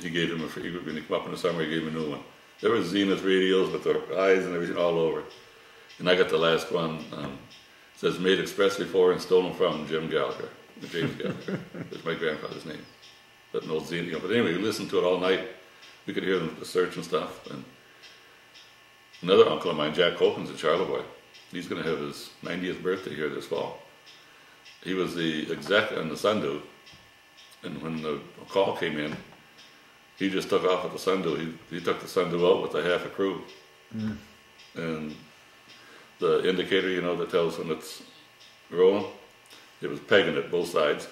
he gave him a free, when he come up in the summer, he gave him a new one. There was Zenith radios with their eyes and everything all over. And I got the last one, um, it says made expressly for and stolen from Jim Gallagher, James Gallagher. That's my grandfather's name. But no Zenith, you know, but anyway, we listened to it all night. We could hear them, the search and stuff. And Another uncle of mine, Jack Copen's in Charlevoix. He's going to have his 90th birthday here this fall. He was the exec on the Sundew, and when the call came in, he just took off with the Sundew. He, he took the Sundew out with a half a crew. Mm. And the indicator, you know, that tells when it's rolling, it was pegging at both sides.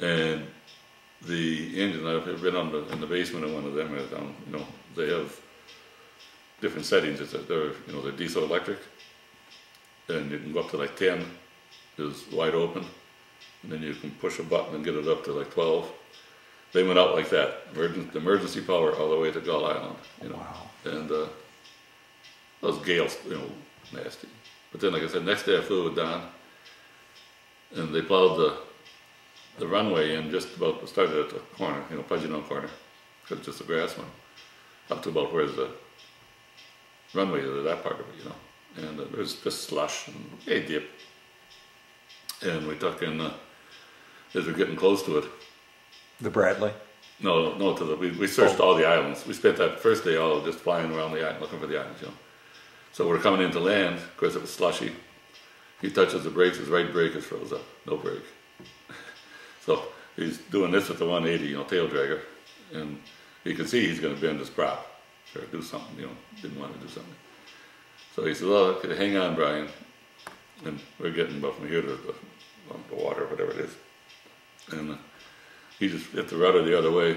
And the engine, I've been on the, in the basement of one of them, down, um, you know, they have different settings. It's a, they're you know they're diesel electric, and you can go up to like ten, is wide open, and then you can push a button and get it up to like twelve. They went out like that, emergency, emergency power all the way to Gull Island, you know, Wow. and uh, those gales, you know, nasty. But then, like I said, next day I flew with Don, and they plowed the the runway in just about started at the corner, you know, Pugino corner, because it's just a grass one, up to about where's the runway to that part of it, you know. And uh, there was just slush and a dip. And we took in, uh, as we're getting close to it, the Bradley no, no, to the, we, we searched all the islands. We spent that first day all just flying around the island, looking for the islands, you know. So we're coming into land, of course it was slushy. He touches the brakes, his right brake is froze up, no brake. so he's doing this with the 180, you know, tail dragger. And you can see he's gonna bend his prop or do something, you know, didn't want to do something. So he well, okay, hang on, Brian. And we're getting about from here to the, um, the water, whatever it is. And uh, he just hit the rudder the other way,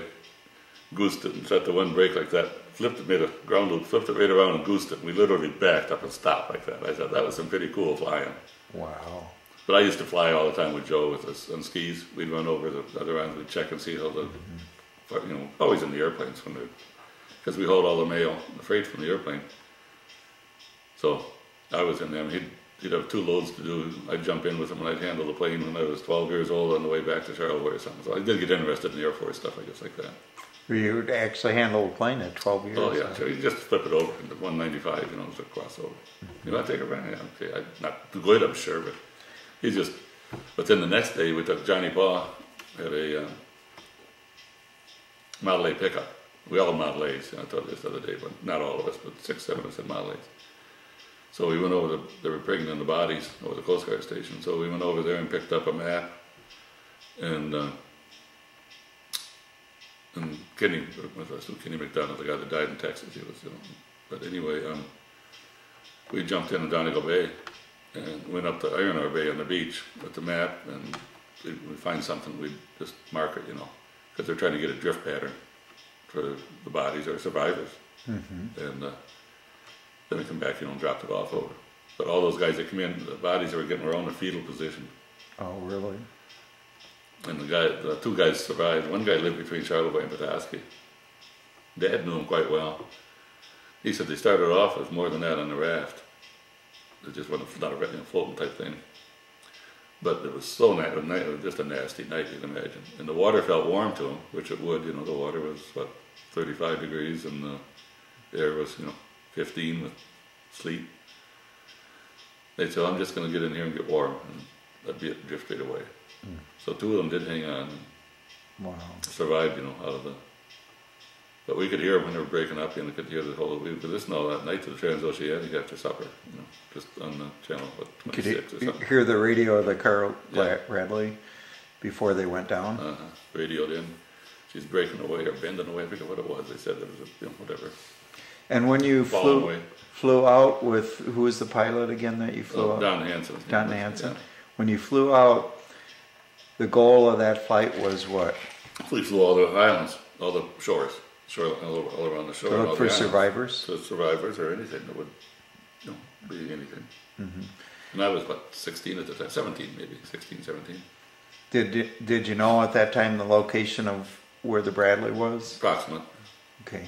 goosed it and set the one brake like that, flipped it, made a ground loop, flipped it right around and goosed it. We literally backed up and stopped like that. I thought that was some pretty cool flying. wow But I used to fly all the time with Joe with us on skis. We'd run over the other end, we'd check and see how the, mm-hmm. you know, always in the airplanes when they're, because we hold all the mail, the freight from the airplane. So I was in them. He'd, he'd have two loads to do. I'd jump in with him and I'd handle the plane when I was 12 years old on the way back to Charlevoix or something. So I did get interested in the Air Force stuff, I guess, like that. You would actually handle a plane at 12 years. Oh, yeah, so you just flip it over into 195, you know, it's a crossover. You want to take a run? Yeah, okay, I, not good, I'm sure, but he just, but then the next day we took Johnny Paw, had a uh, Model A pickup. We all had Model A's, I told you this the other day, but not all of us, but six, seven of us had Model A's. So we went over, the, they were in the bodies over the Coast Guard station, so we went over there and picked up a map. And, uh, and Kenny, with us, Kenny McDonald, the guy that died in Texas, he was, you know, but anyway, um, we jumped in Donegal Bay and went up to Iron Ore Bay on the beach with the map, and we we find something, we just mark it, you know, because they're trying to get a drift pattern for the bodies or survivors. And uh, then we come back, you know, and dropped it off over. But all those guys that come in, the bodies that were getting around the fetal position. Oh, really? And the guy, the two guys survived. One guy lived between Charlevoix and Petoskey. Dad knew him quite well. He said they started off with more than that on the raft. It just wasn't not a you know, floating type thing. But it was so nice, it was just a nasty night, you can imagine. And the water felt warm to him, which it would. You know, the water was what 35 degrees, and the air was you know 15 with sleep. They said, "I'm just going to get in here and get warm," and that'd be it, drift right away. So two of them did hang on. Wow. survived, you know, out of the. But we could hear them when they were breaking up, and we could hear the whole. We could listen all that night to the Transoceanic after supper, you know, just on the channel what, Could you 26 or something. hear the radio of the Carl Yeah. Bradley before they went down? Uh, radioed in. She's breaking away or bending away. I forget what it was. They said it was, a, you know, whatever. And when you flew away. flew out with who was the pilot again that you flew Oh, out? Don Hanson. Don Hansen. Yeah. When you flew out, the goal of that flight was what? We flew all the islands, all the shores, shore, all, all around the shore. To look for survivors. to survivors or anything that would, you know, be anything. Mm-hmm. And I was what 16 at the time, 17 maybe, 16, 17, Did did you know at that time the location of where the Bradley was? approximate. Okay.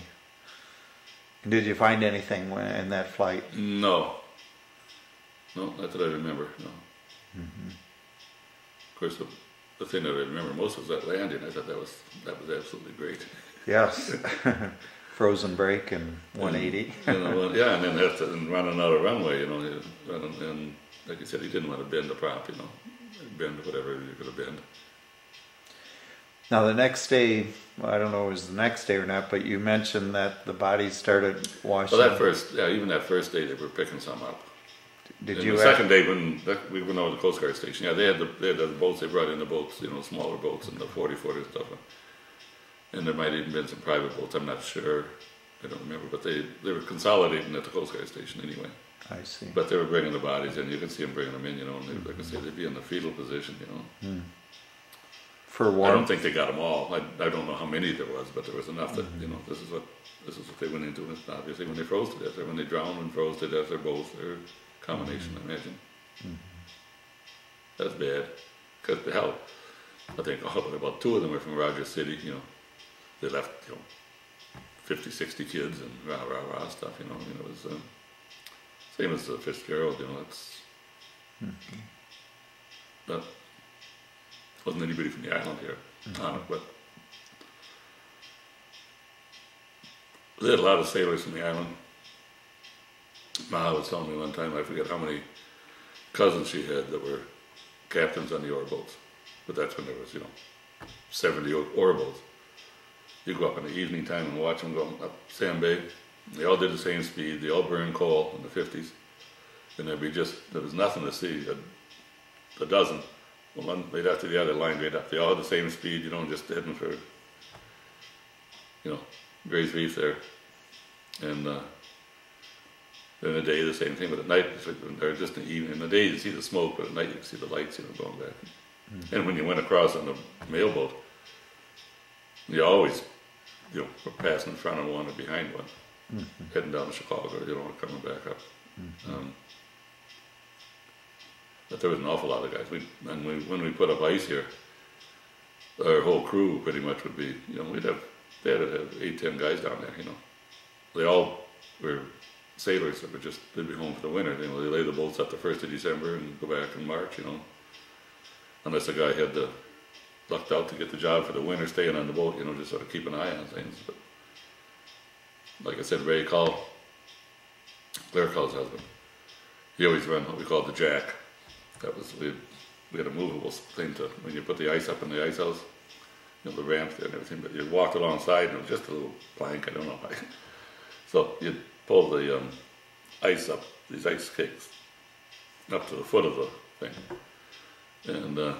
And did you find anything in that flight? No, no, not that I remember. No. Mm-hmm. Of course, the, the thing that I remember most was that landing. I thought that was that was absolutely great. Yes. Frozen brake and 180. you know, and- yeah, and then after and running out of runway, you know, running, and like I said, he didn't want to bend the prop, you know, bend whatever you could have bend. Now the next day, well, I don't know if it was the next day or not, but you mentioned that the bodies started washing. Well, that first, yeah, even that first day, they were picking some up. did and you the act- second day when that, we went over to the Coast Guard station, yeah, they had the they had the boats. They brought in the boats, you know, smaller boats and the forty footer stuff, and there might even been some private boats. I'm not sure. I don't remember, but they they were consolidating at the Coast Guard station anyway. I see. But they were bringing the bodies in. You could see them bringing them in, you know, and they, like I say, they'd be in the fetal position, you know. Hmm. For I don't think they got them all. I, I don't know how many there was, but there was enough that you know this is what this is what they went into. And obviously, when they froze to death, or when they drowned and froze to death, they're both. A combination, I imagine. Mm-hmm. That's bad. Because the hell, I think oh, about two of them were from Rogers City. You know, they left you know 50, 60 kids and rah rah rah stuff. You know, it was uh, same as the Fitzgerald. You know, it's mm-hmm. that wasn't anybody from the island here on it, but they had a lot of sailors from the island. Ma was telling me one time, I forget how many cousins she had that were captains on the ore boats, but that's when there was, you know, 70 ore boats. You go up in the evening time and watch them go up Sam Bay. They all did the same speed. They all burned coal in the 50s. And there'd be just, there was nothing to see. A, a dozen, one right after the other, lined right up. They all the same speed, you know, just heading for, you know, Gray's Reef there. And uh, in the day, the same thing, but at night, it's like, or just in the evening, in the day, you see the smoke, but at night, you can see the lights, you know, going back. And when you went across on the mailboat, you always, you know, were passing in front of one or behind one, heading down to Chicago, you know, coming back up. Um, But there was an awful lot of guys. We and we, when we put up ice here, our whole crew pretty much would be, you know, we'd have they had to have eight, ten guys down there. You know, they all were sailors that would just they'd be home for the winter. You know, they lay the boats up the first of December and go back in March. You know, unless a guy had the lucked out to get the job for the winter, staying on the boat. You know, just sort of keep an eye on things. But like I said, Ray Call, Claire Call's husband, he always ran what we called the jack. That was we we had a movable thing to when you put the ice up in the ice house, you know, the ramps there and everything. But you walked alongside and it was just a little plank. I don't know. so you'd pull the um, ice up, these ice cakes, up to the foot of the thing, and uh,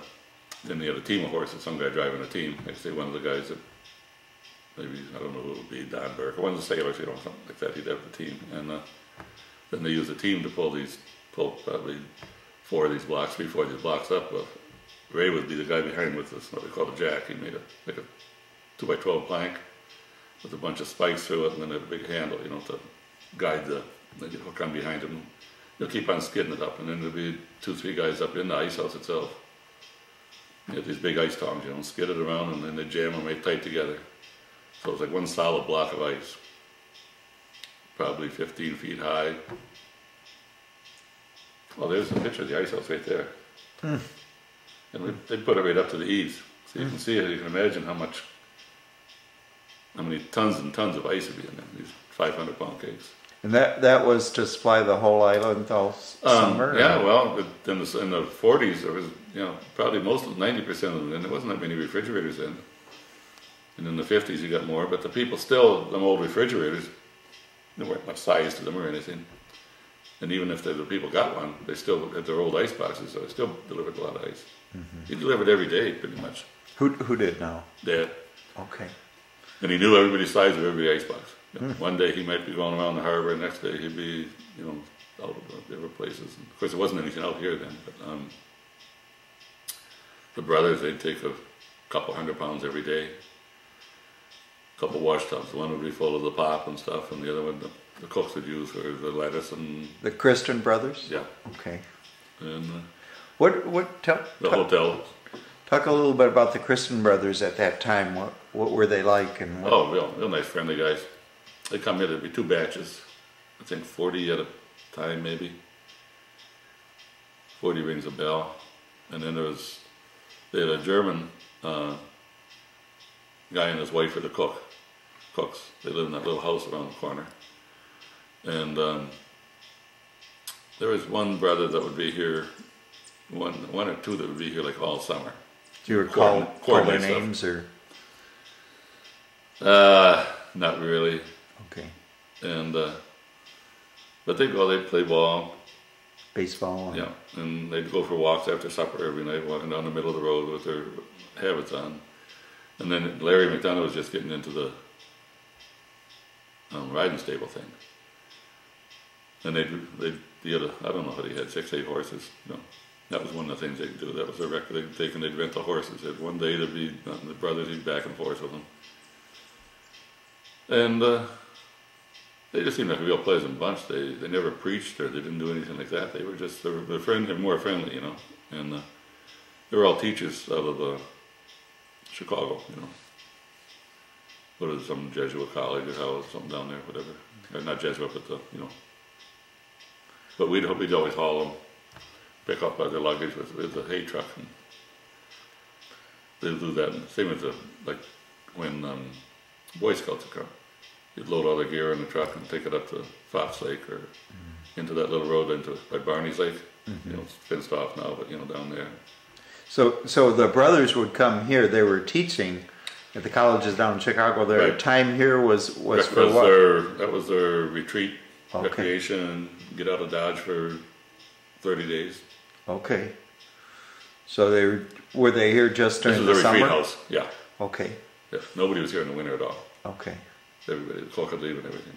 then you had a team of horses. Some guy driving a team. I'd say one of the guys that maybe I don't know who it would be, Don Burke, one of the sailors, you know, something like that. He'd have the team, and uh, then they use a team to pull these, pull probably four of these blocks, three, four of these blocks up. But Ray would be the guy behind with this, what they call a jack. He made a like a two by twelve plank with a bunch of spikes through it, and then had a big handle, you know, to guide the. Then you hook on behind him. You'll keep on skidding it up, and then there'll be two, three guys up in the ice house itself. You have these big ice tongs, you know, skid it around, and then they jam them right tight together. So it was like one solid block of ice, probably 15 feet high. Well, there's a picture of the ice house right there. Hmm. And we, they put it right up to the eaves. So you can see it, you can imagine how much, how many tons and tons of ice would be in there, these 500 pound cakes. And that that was to supply the whole island all Um, summer. yeah, or- well, in the, in the 40s, there was, you know, probably most of 90% of them, and there wasn't that many refrigerators in. And in the 50s, you got more, but the people still, them old refrigerators, there weren't much size to them or anything. And even if the, the people got one, they still had their old ice boxes, so they still delivered a lot of ice. He delivered every day, pretty much. Who who did now? Dad. Okay. And he knew everybody's size of every ice box. know, One day he might be going around the harbor, and next day he'd be, you know, out of different places. And of course, there wasn't anything out here then. But um, the brothers, they'd take a couple hundred pounds every day, a couple wash tubs. One would be full of the pop and stuff, and the other one the, the cooks would use for the lettuce and The Christian brothers. yeah, Okay. and uh, What what tell, the talk, hotel. talk a little bit about the Christian brothers at that time. What what were they like and what, Oh, real, real nice, friendly guys. They come here, there'd be two batches. I think 40 at a time, maybe. 40 rings a bell. And then there was, they had a German uh, guy and his wife were the cook, cooks. They lived in that little house around the corner. And um, there was one brother that would be here, one, one or two that would be here like all summer. do you recall call their stuff. names or Uh, not really. okay and uh, but they'd go, they'd play ball, baseball? and- yeah, and they'd go for walks after supper every night, walking down the middle of the road with their habits on. And then Larry McDonough was just getting into the um, riding stable thing, and they'd they'd he had a, I don't know what he had six eight horses, know. That was one of the things they'd do. That was their record. They'd take and they'd rent the horses. They'd, one day there'd be uh, the brothers. He'd back and forth with them, and uh, they just seemed like a real pleasant bunch. They they never preached or they didn't do anything like that. They were just they were, they friendly, more friendly, you know. And uh, they were all teachers out of uh, Chicago, you know. What is some Jesuit college or how something down there, whatever. Not Jesuit, but the you know. But we'd we'd always haul them, pick up by their luggage with with the hay truck, and they'd do that. Same with the like when um, Boy Scouts would come. You'd load all the gear in the truck and take it up to Fox Lake or into that little road into by Barney's Lake. You know, it's fenced off now, but you know down there. So so the brothers would come here. They were teaching at the colleges down in Chicago. Their Right. time here was was that for was what? their that was their retreat, Okay. recreation, and get out of Dodge for thirty days. Okay. So they were, were they here just This during was the summer? house. Yeah, Okay. yeah. Nobody was here in the winter at all. Okay. Everybody, the cook could leave and everything.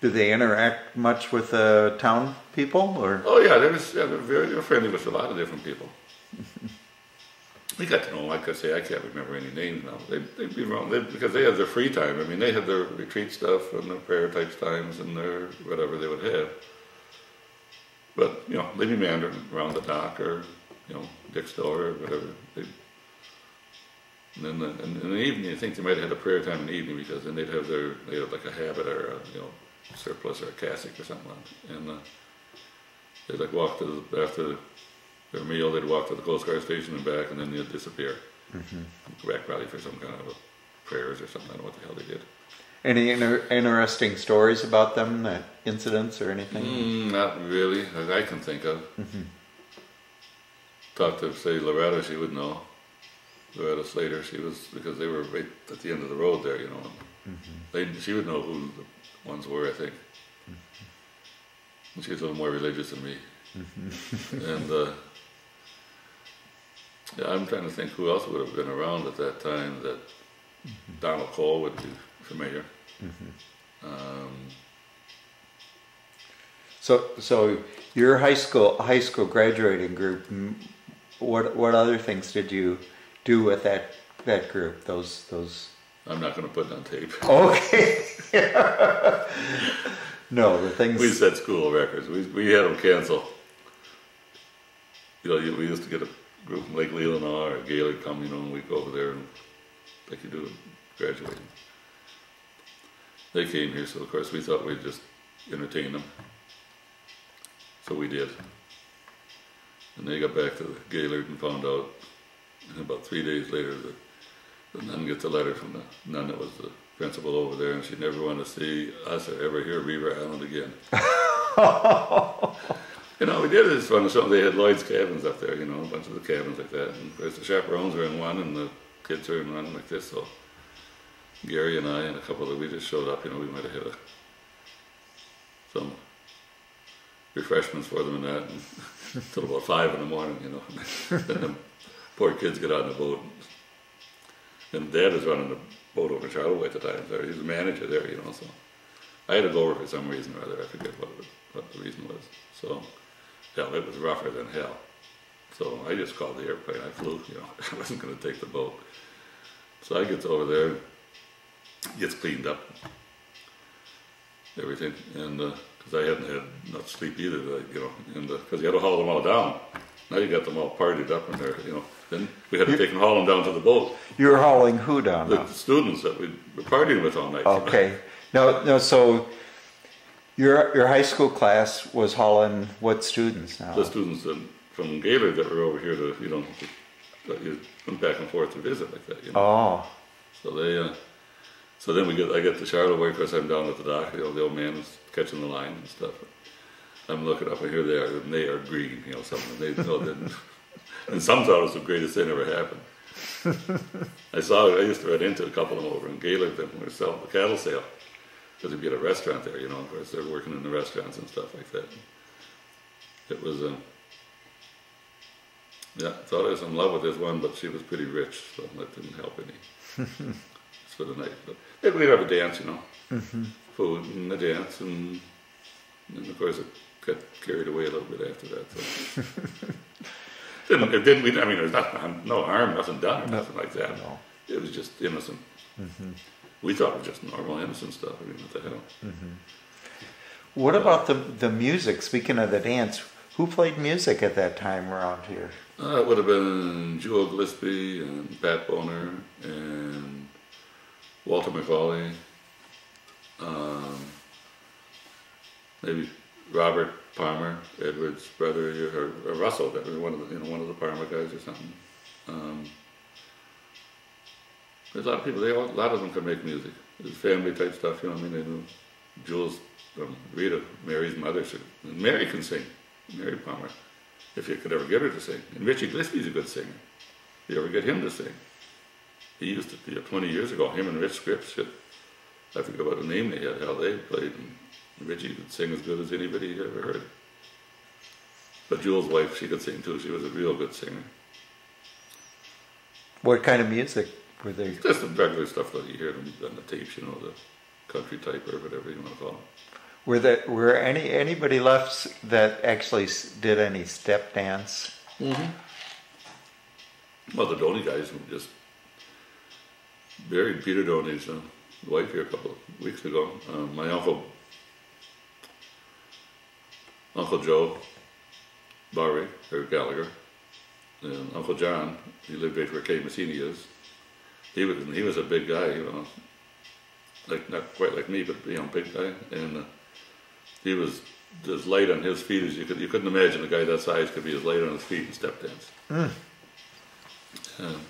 Do they interact much with the town people or? Oh yeah, they was yeah, they're very they were friendly with a lot of different people. we got to know them. Like I say, I can't remember any names now. They they'd be wrong they, because they had their free time. I mean, they had their retreat stuff and their prayer type times and their whatever they would have. But, you know, they'd be meandering around the dock or, you know, Dick's door or whatever. They'd, and then the, in, in the evening, I think they might have had a prayer time in the evening because then they'd have their, they had like a habit or a, you know, surplice or a cassock or something like that. And uh, they'd like walk to the, after their meal, they'd walk to the Coast Guard station and back and then they'd disappear. Go back probably for some kind of a prayers or something. I don't know what the hell they did. Any inter- interesting stories about them, uh, incidents or anything? Mm, not really, that I can think of. Talked to, say, Loretta, she would know. Loretta Slater, she was, because they were right at the end of the road there, you know. They, she would know who the ones were, I think. And She was a little more religious than me. and, uh, yeah, I'm trying to think who else would have been around at that time that Donald Cole would be familiar. Um, So, so your high school high school graduating group. mm, What what other things did you do with that that group? Those those. I'm not going to put it on tape. Okay. no, the things. We set school records. We, we had them cancel. You know, we used to get a group from Lake Leelanau or Gaylord come, you know, and we'd go over there and like you do graduating. They came here, so of course we thought we'd just entertain them. So we did. And they got back to the Gaylord and found out and about three days later the nun gets a letter from the nun that was the principal over there and she never wanted to see us or ever hear Beaver Island again. You know, we did fun as something. They had Lloyd's cabins up there, you know, a bunch of the cabins like that. And of course, the chaperones were in one, and the kids were in one like this. So Gary and I and a couple of we just showed up. You know, we might have had a, some refreshments for them and that, and until about five in the morning. You know, then the poor kids get on the boat. And Dad is running the boat over in Charlevoix at the time. So he's the manager there, you know. So I had to go over for some reason or other. I forget what what the reason was. So hell, it was rougher than hell. So I just called the airplane. I flew. You know, I wasn't going to take the boat. So I get over there, gets cleaned up, everything, and uh, because I hadn't had enough sleep either, you know, and uh, because you had to haul them all down. Now you got them all partied up in there, you know. Then we had to take and haul them down to the boat. you were hauling who down? The now? students that we were partying with all night. you know. Okay. No, no. So your your high school class was hauling what students now? the students in, from Gaylord that were over here to, you know, that you went back and forth to visit like that, you know. Oh, So they, uh, so then we get, I get to Charlotte, because I'm down at the dock, you know, the old man is catching the line and stuff. I'm looking up and here they are, and they are green, you know, something, they know that, and some thought it was the greatest thing ever happened. I saw, I used to run into a couple of them over in Gaylord when we were selling the cattle sale, because we'd be at a restaurant there, you know, of course, they're working in the restaurants and stuff like that. It was, uh, yeah, thought I was in love with this one, but she was pretty rich, so that didn't help any It's for the night. But we'd have a dance, you know, food and a dance, and, and of course it got carried away a little bit after that. So. didn't, it didn't. We, I mean, there's not, no harm, nothing done, or No. nothing like that. No. It was just innocent. We thought it was just normal, innocent stuff. I mean, what the hell? what about the the music? Speaking of the dance, who played music at that time around here? Uh, it would have been Jewel Gillespie and Pat Bonner and Walter McCauley. Um, maybe Robert Palmer, Edward's brother, or, or Russell, that was one of the you know one of the Palmer guys or something. Um, there's a lot of people. They all, a lot of them can make music. It's family type stuff. You know what I mean? They Jules, um, Rita, Mary's mother. She, and Mary can sing. Mary Palmer if you could ever get her to sing. And Richie Gillespie's a good singer. If you ever get him to sing. He used to, you know, 20 years ago, him and Rich Scripps, I forget what the name they had, how they played. And Richie could sing as good as anybody you ever heard. But Jules' wife, she could sing too. She was a real good singer. What kind of music were they? Just the regular stuff that you hear on on the tapes, you know, the country type or whatever you want to call it. Were there were any anybody left that actually did any step dance? Well, the Doney guys who just buried Peter Doney's uh, wife here a couple of weeks ago. Uh, my uncle, Uncle Joe, Barry or Gallagher. And Uncle John, he lived right where Kay Massini is. He was he was a big guy, you know, like not quite like me, but you know, big guy. And uh, he was as light on his feet as you could. You couldn't imagine a guy that size could be as light on his feet and step dance. Mm. Um,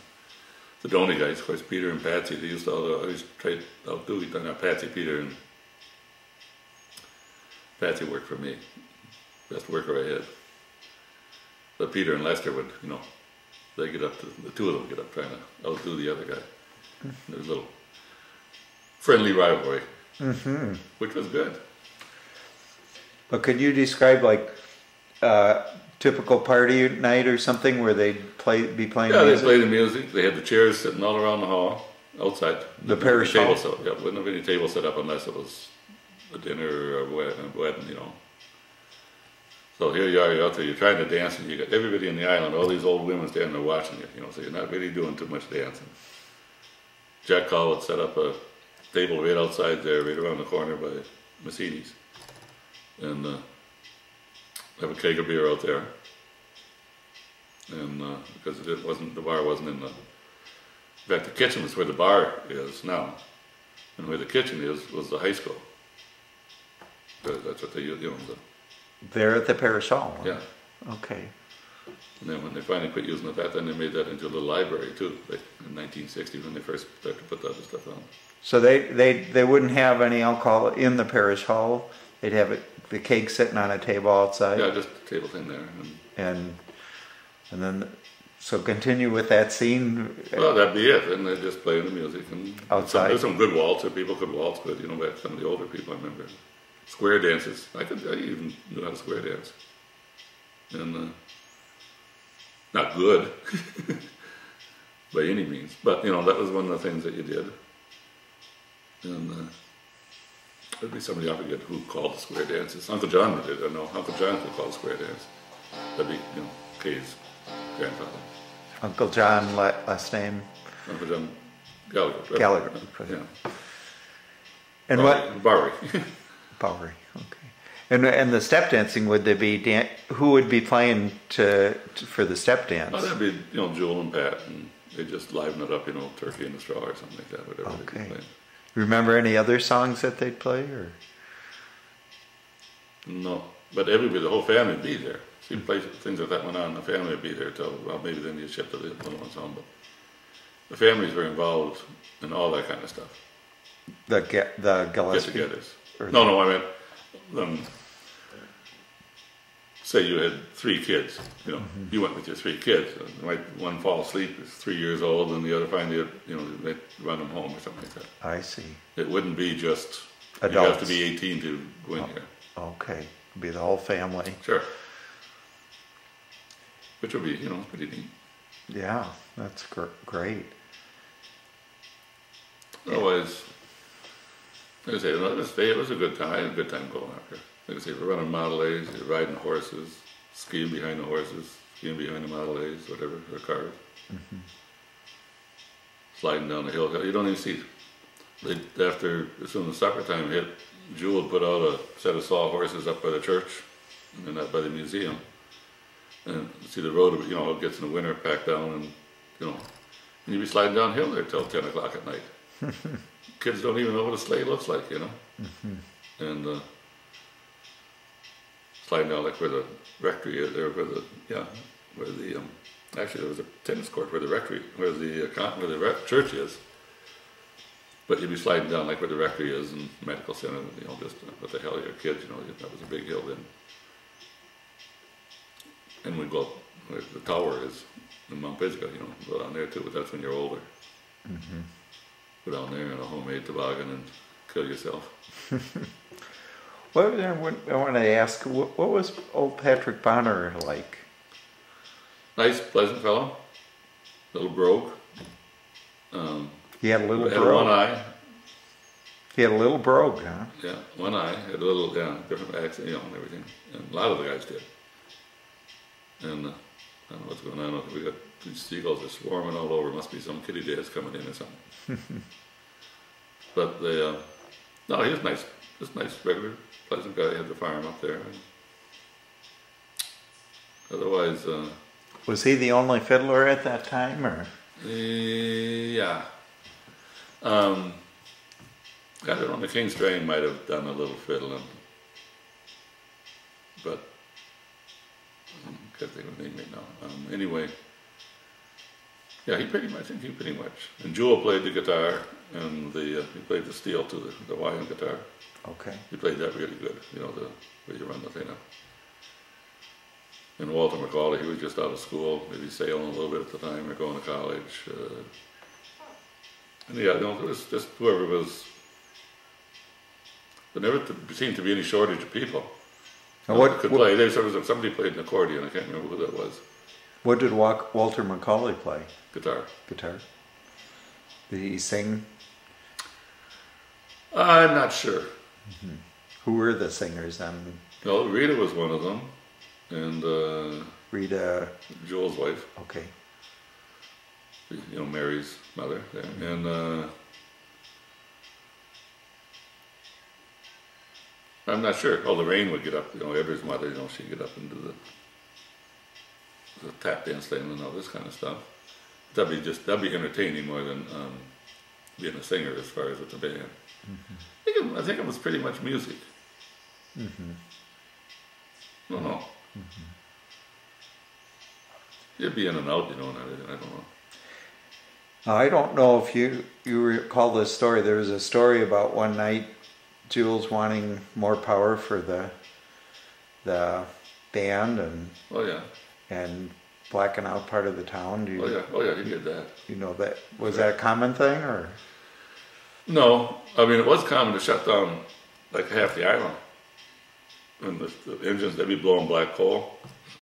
the Donny guys, of course, Peter and Patsy, they used to always try to outdo each other. Patsy, Peter, and Patsy worked for me. Best worker I had. But Peter and Lester would, you know, they get up to, the two of them get up trying to outdo the other guy. There was a little friendly rivalry, hmm which was good. But could you describe like uh, typical party night or something where they'd play, be playing Yeah, they music? played the music. They had the chairs sitting all around the hall, outside. The parish table hall? Set, yeah, wouldn't have any table set up unless it was a dinner or a a wedding, you know. So here you are, you're out there, you're trying to dance, and you got everybody in the island, all these old women standing there watching you, you know, so you're not really doing too much dancing. Jack Call would set up a table right outside there, right around the corner by Massini's. And uh, have a keg of beer out there. And uh, because it wasn't, the bar wasn't in the, in fact, the kitchen was where the bar is now. And where the kitchen is was the high school. That's what they, you know, the, There at the parish hall? yeah. Okay. And then when they finally quit using that, then they made that into a little library too, like in 1960 when they first started to put that other stuff on. So they, they, they wouldn't have any alcohol in the parish hall? They'd have it, the cake sitting on a table outside? Yeah, just a table thing there. And, And, and then, so continue with that scene? well, that'd be it. And they'd just play the music. And Outside. Some, there's some good waltz, waltzer. People could waltz good, you know, back some of the older people I remember. Square dances. I could, I even knew how to square dance. And, uh, not good by any means, but you know, that was one of the things that you did. And, uh, there'd be somebody I forget who called the square dances. Uncle John did, I know. Uncle John could call the square dance. That'd be, you know, Kay's grandfather. Uncle John, last name? Uncle John Gallagher. Gallagher. Yeah. And what, Bowery. Bowery, okay. And, and the step dancing, would there be, dan- who would be playing to, to- for the step dance? oh, that'd be, you know, Jewel and Pat, and they just liven it up, you know, turkey in the straw or something like that, whatever Okay. Remember any other songs that they'd play, or? No, but everybody, the whole family would be there. See, play things like that went on, the family would be there till, well, maybe then you ship the little ones home, but the families were involved in all that kind of stuff. The, Ga- the Gillespie? get-togethers. No, no, I meant, um, say you had three kids, you know, Mm-hmm. you went with your three kids, might one fall asleep, is three years old, and the other finally, you know, they run them home or something like that. I see. It wouldn't be just, you have to be eighteen to go in here, Okay, be the whole family. sure. Which would be, you know, pretty neat. Yeah, that's gr- great. Otherwise, like I say, it was, it was a good time. A good time going out there. Like I say, we're running Model A's, you're riding horses, skiing behind the horses, skiing behind the Model A's, whatever, or cars. Sliding down the hill. You don't even see. They, after as soon as supper time hit, Jewel put out a set of saw horses up by the church and up by the museum. And see the road, you know, it gets in the winter packed down and, you know, and you'd be sliding downhill there till 10 o'clock at night. Kids don't even know what a sleigh looks like, you know? And uh, sliding down like where the rectory is, there, where the, yeah, where the, um, actually there was a tennis court where the rectory, where the, uh, where the church is. But you'd be sliding down like where the rectory is and medical center, you know, just uh, what the hell, you're kids, you know, that was a big hill then. And we'd go up where the tower is in Mount Pisgah, you know, go down there too, but that's when you're older. Go down there in a homemade toboggan and kill yourself. I want to ask, what, what was old Patrick Bonner like? Nice, pleasant fellow, little brogue. Um, He had a little had one brogue. eye, He had a little brogue, huh? yeah, one eye, had a little, yeah, different accent, you know, and everything. And a lot of the guys did. And uh, I don't know what's going on. We got these seagulls are swarming all over. Must be some kitty dads coming in or something. but they, uh, no, he was nice. Just nice, regular, pleasant guy. He had the farm up there. Otherwise, uh, Was he the only fiddler at that time, or? yeah. Um, I don't know. McCain Strain might have done a little fiddling, but I can't think of the right now. Um, anyway, yeah, he pretty much. I think he pretty much. And Jewel played the guitar, and the uh, he played the steel to the the Hawaiian guitar. Okay. He played that really good. You know the where you run the thing up. And Walter McCauley, he was just out of school, maybe sailing a little bit at the time or going to college. Uh, and yeah, no, it was just whoever was. There never seemed to be any shortage of people. Now that what, could what, play? There was somebody played an accordion. I can't remember who that was. What did Walter Macaulay play? Guitar. Guitar. Did he sing? I'm not sure. Who were the singers? Um, No, Rita was one of them, and uh, Rita. Joel's wife. Okay. you know, Mary's mother there. And uh, I'm not sure. Oh, Lorraine would get up, you know, Edward's mother, you know, she'd get up and do the, the tap dance thing and all this kind of stuff. That'd be just, that'd be entertaining more than um, being a singer as far as with the band. Mm-hmm. I, think it, I think it was pretty much music. Mm-hmm. No, no. Mm-hmm. You'd be in and out, you know, and everything. I don't know. I don't know if you you recall this story. There was a story about one night Jules wanting more power for the the band and Oh yeah, and blacking out part of the town. Do you, oh yeah, oh yeah, he did that. you know that was that a common thing or No, I mean it was common to shut down like half the island. And the, the engines they'd be blowing black coal,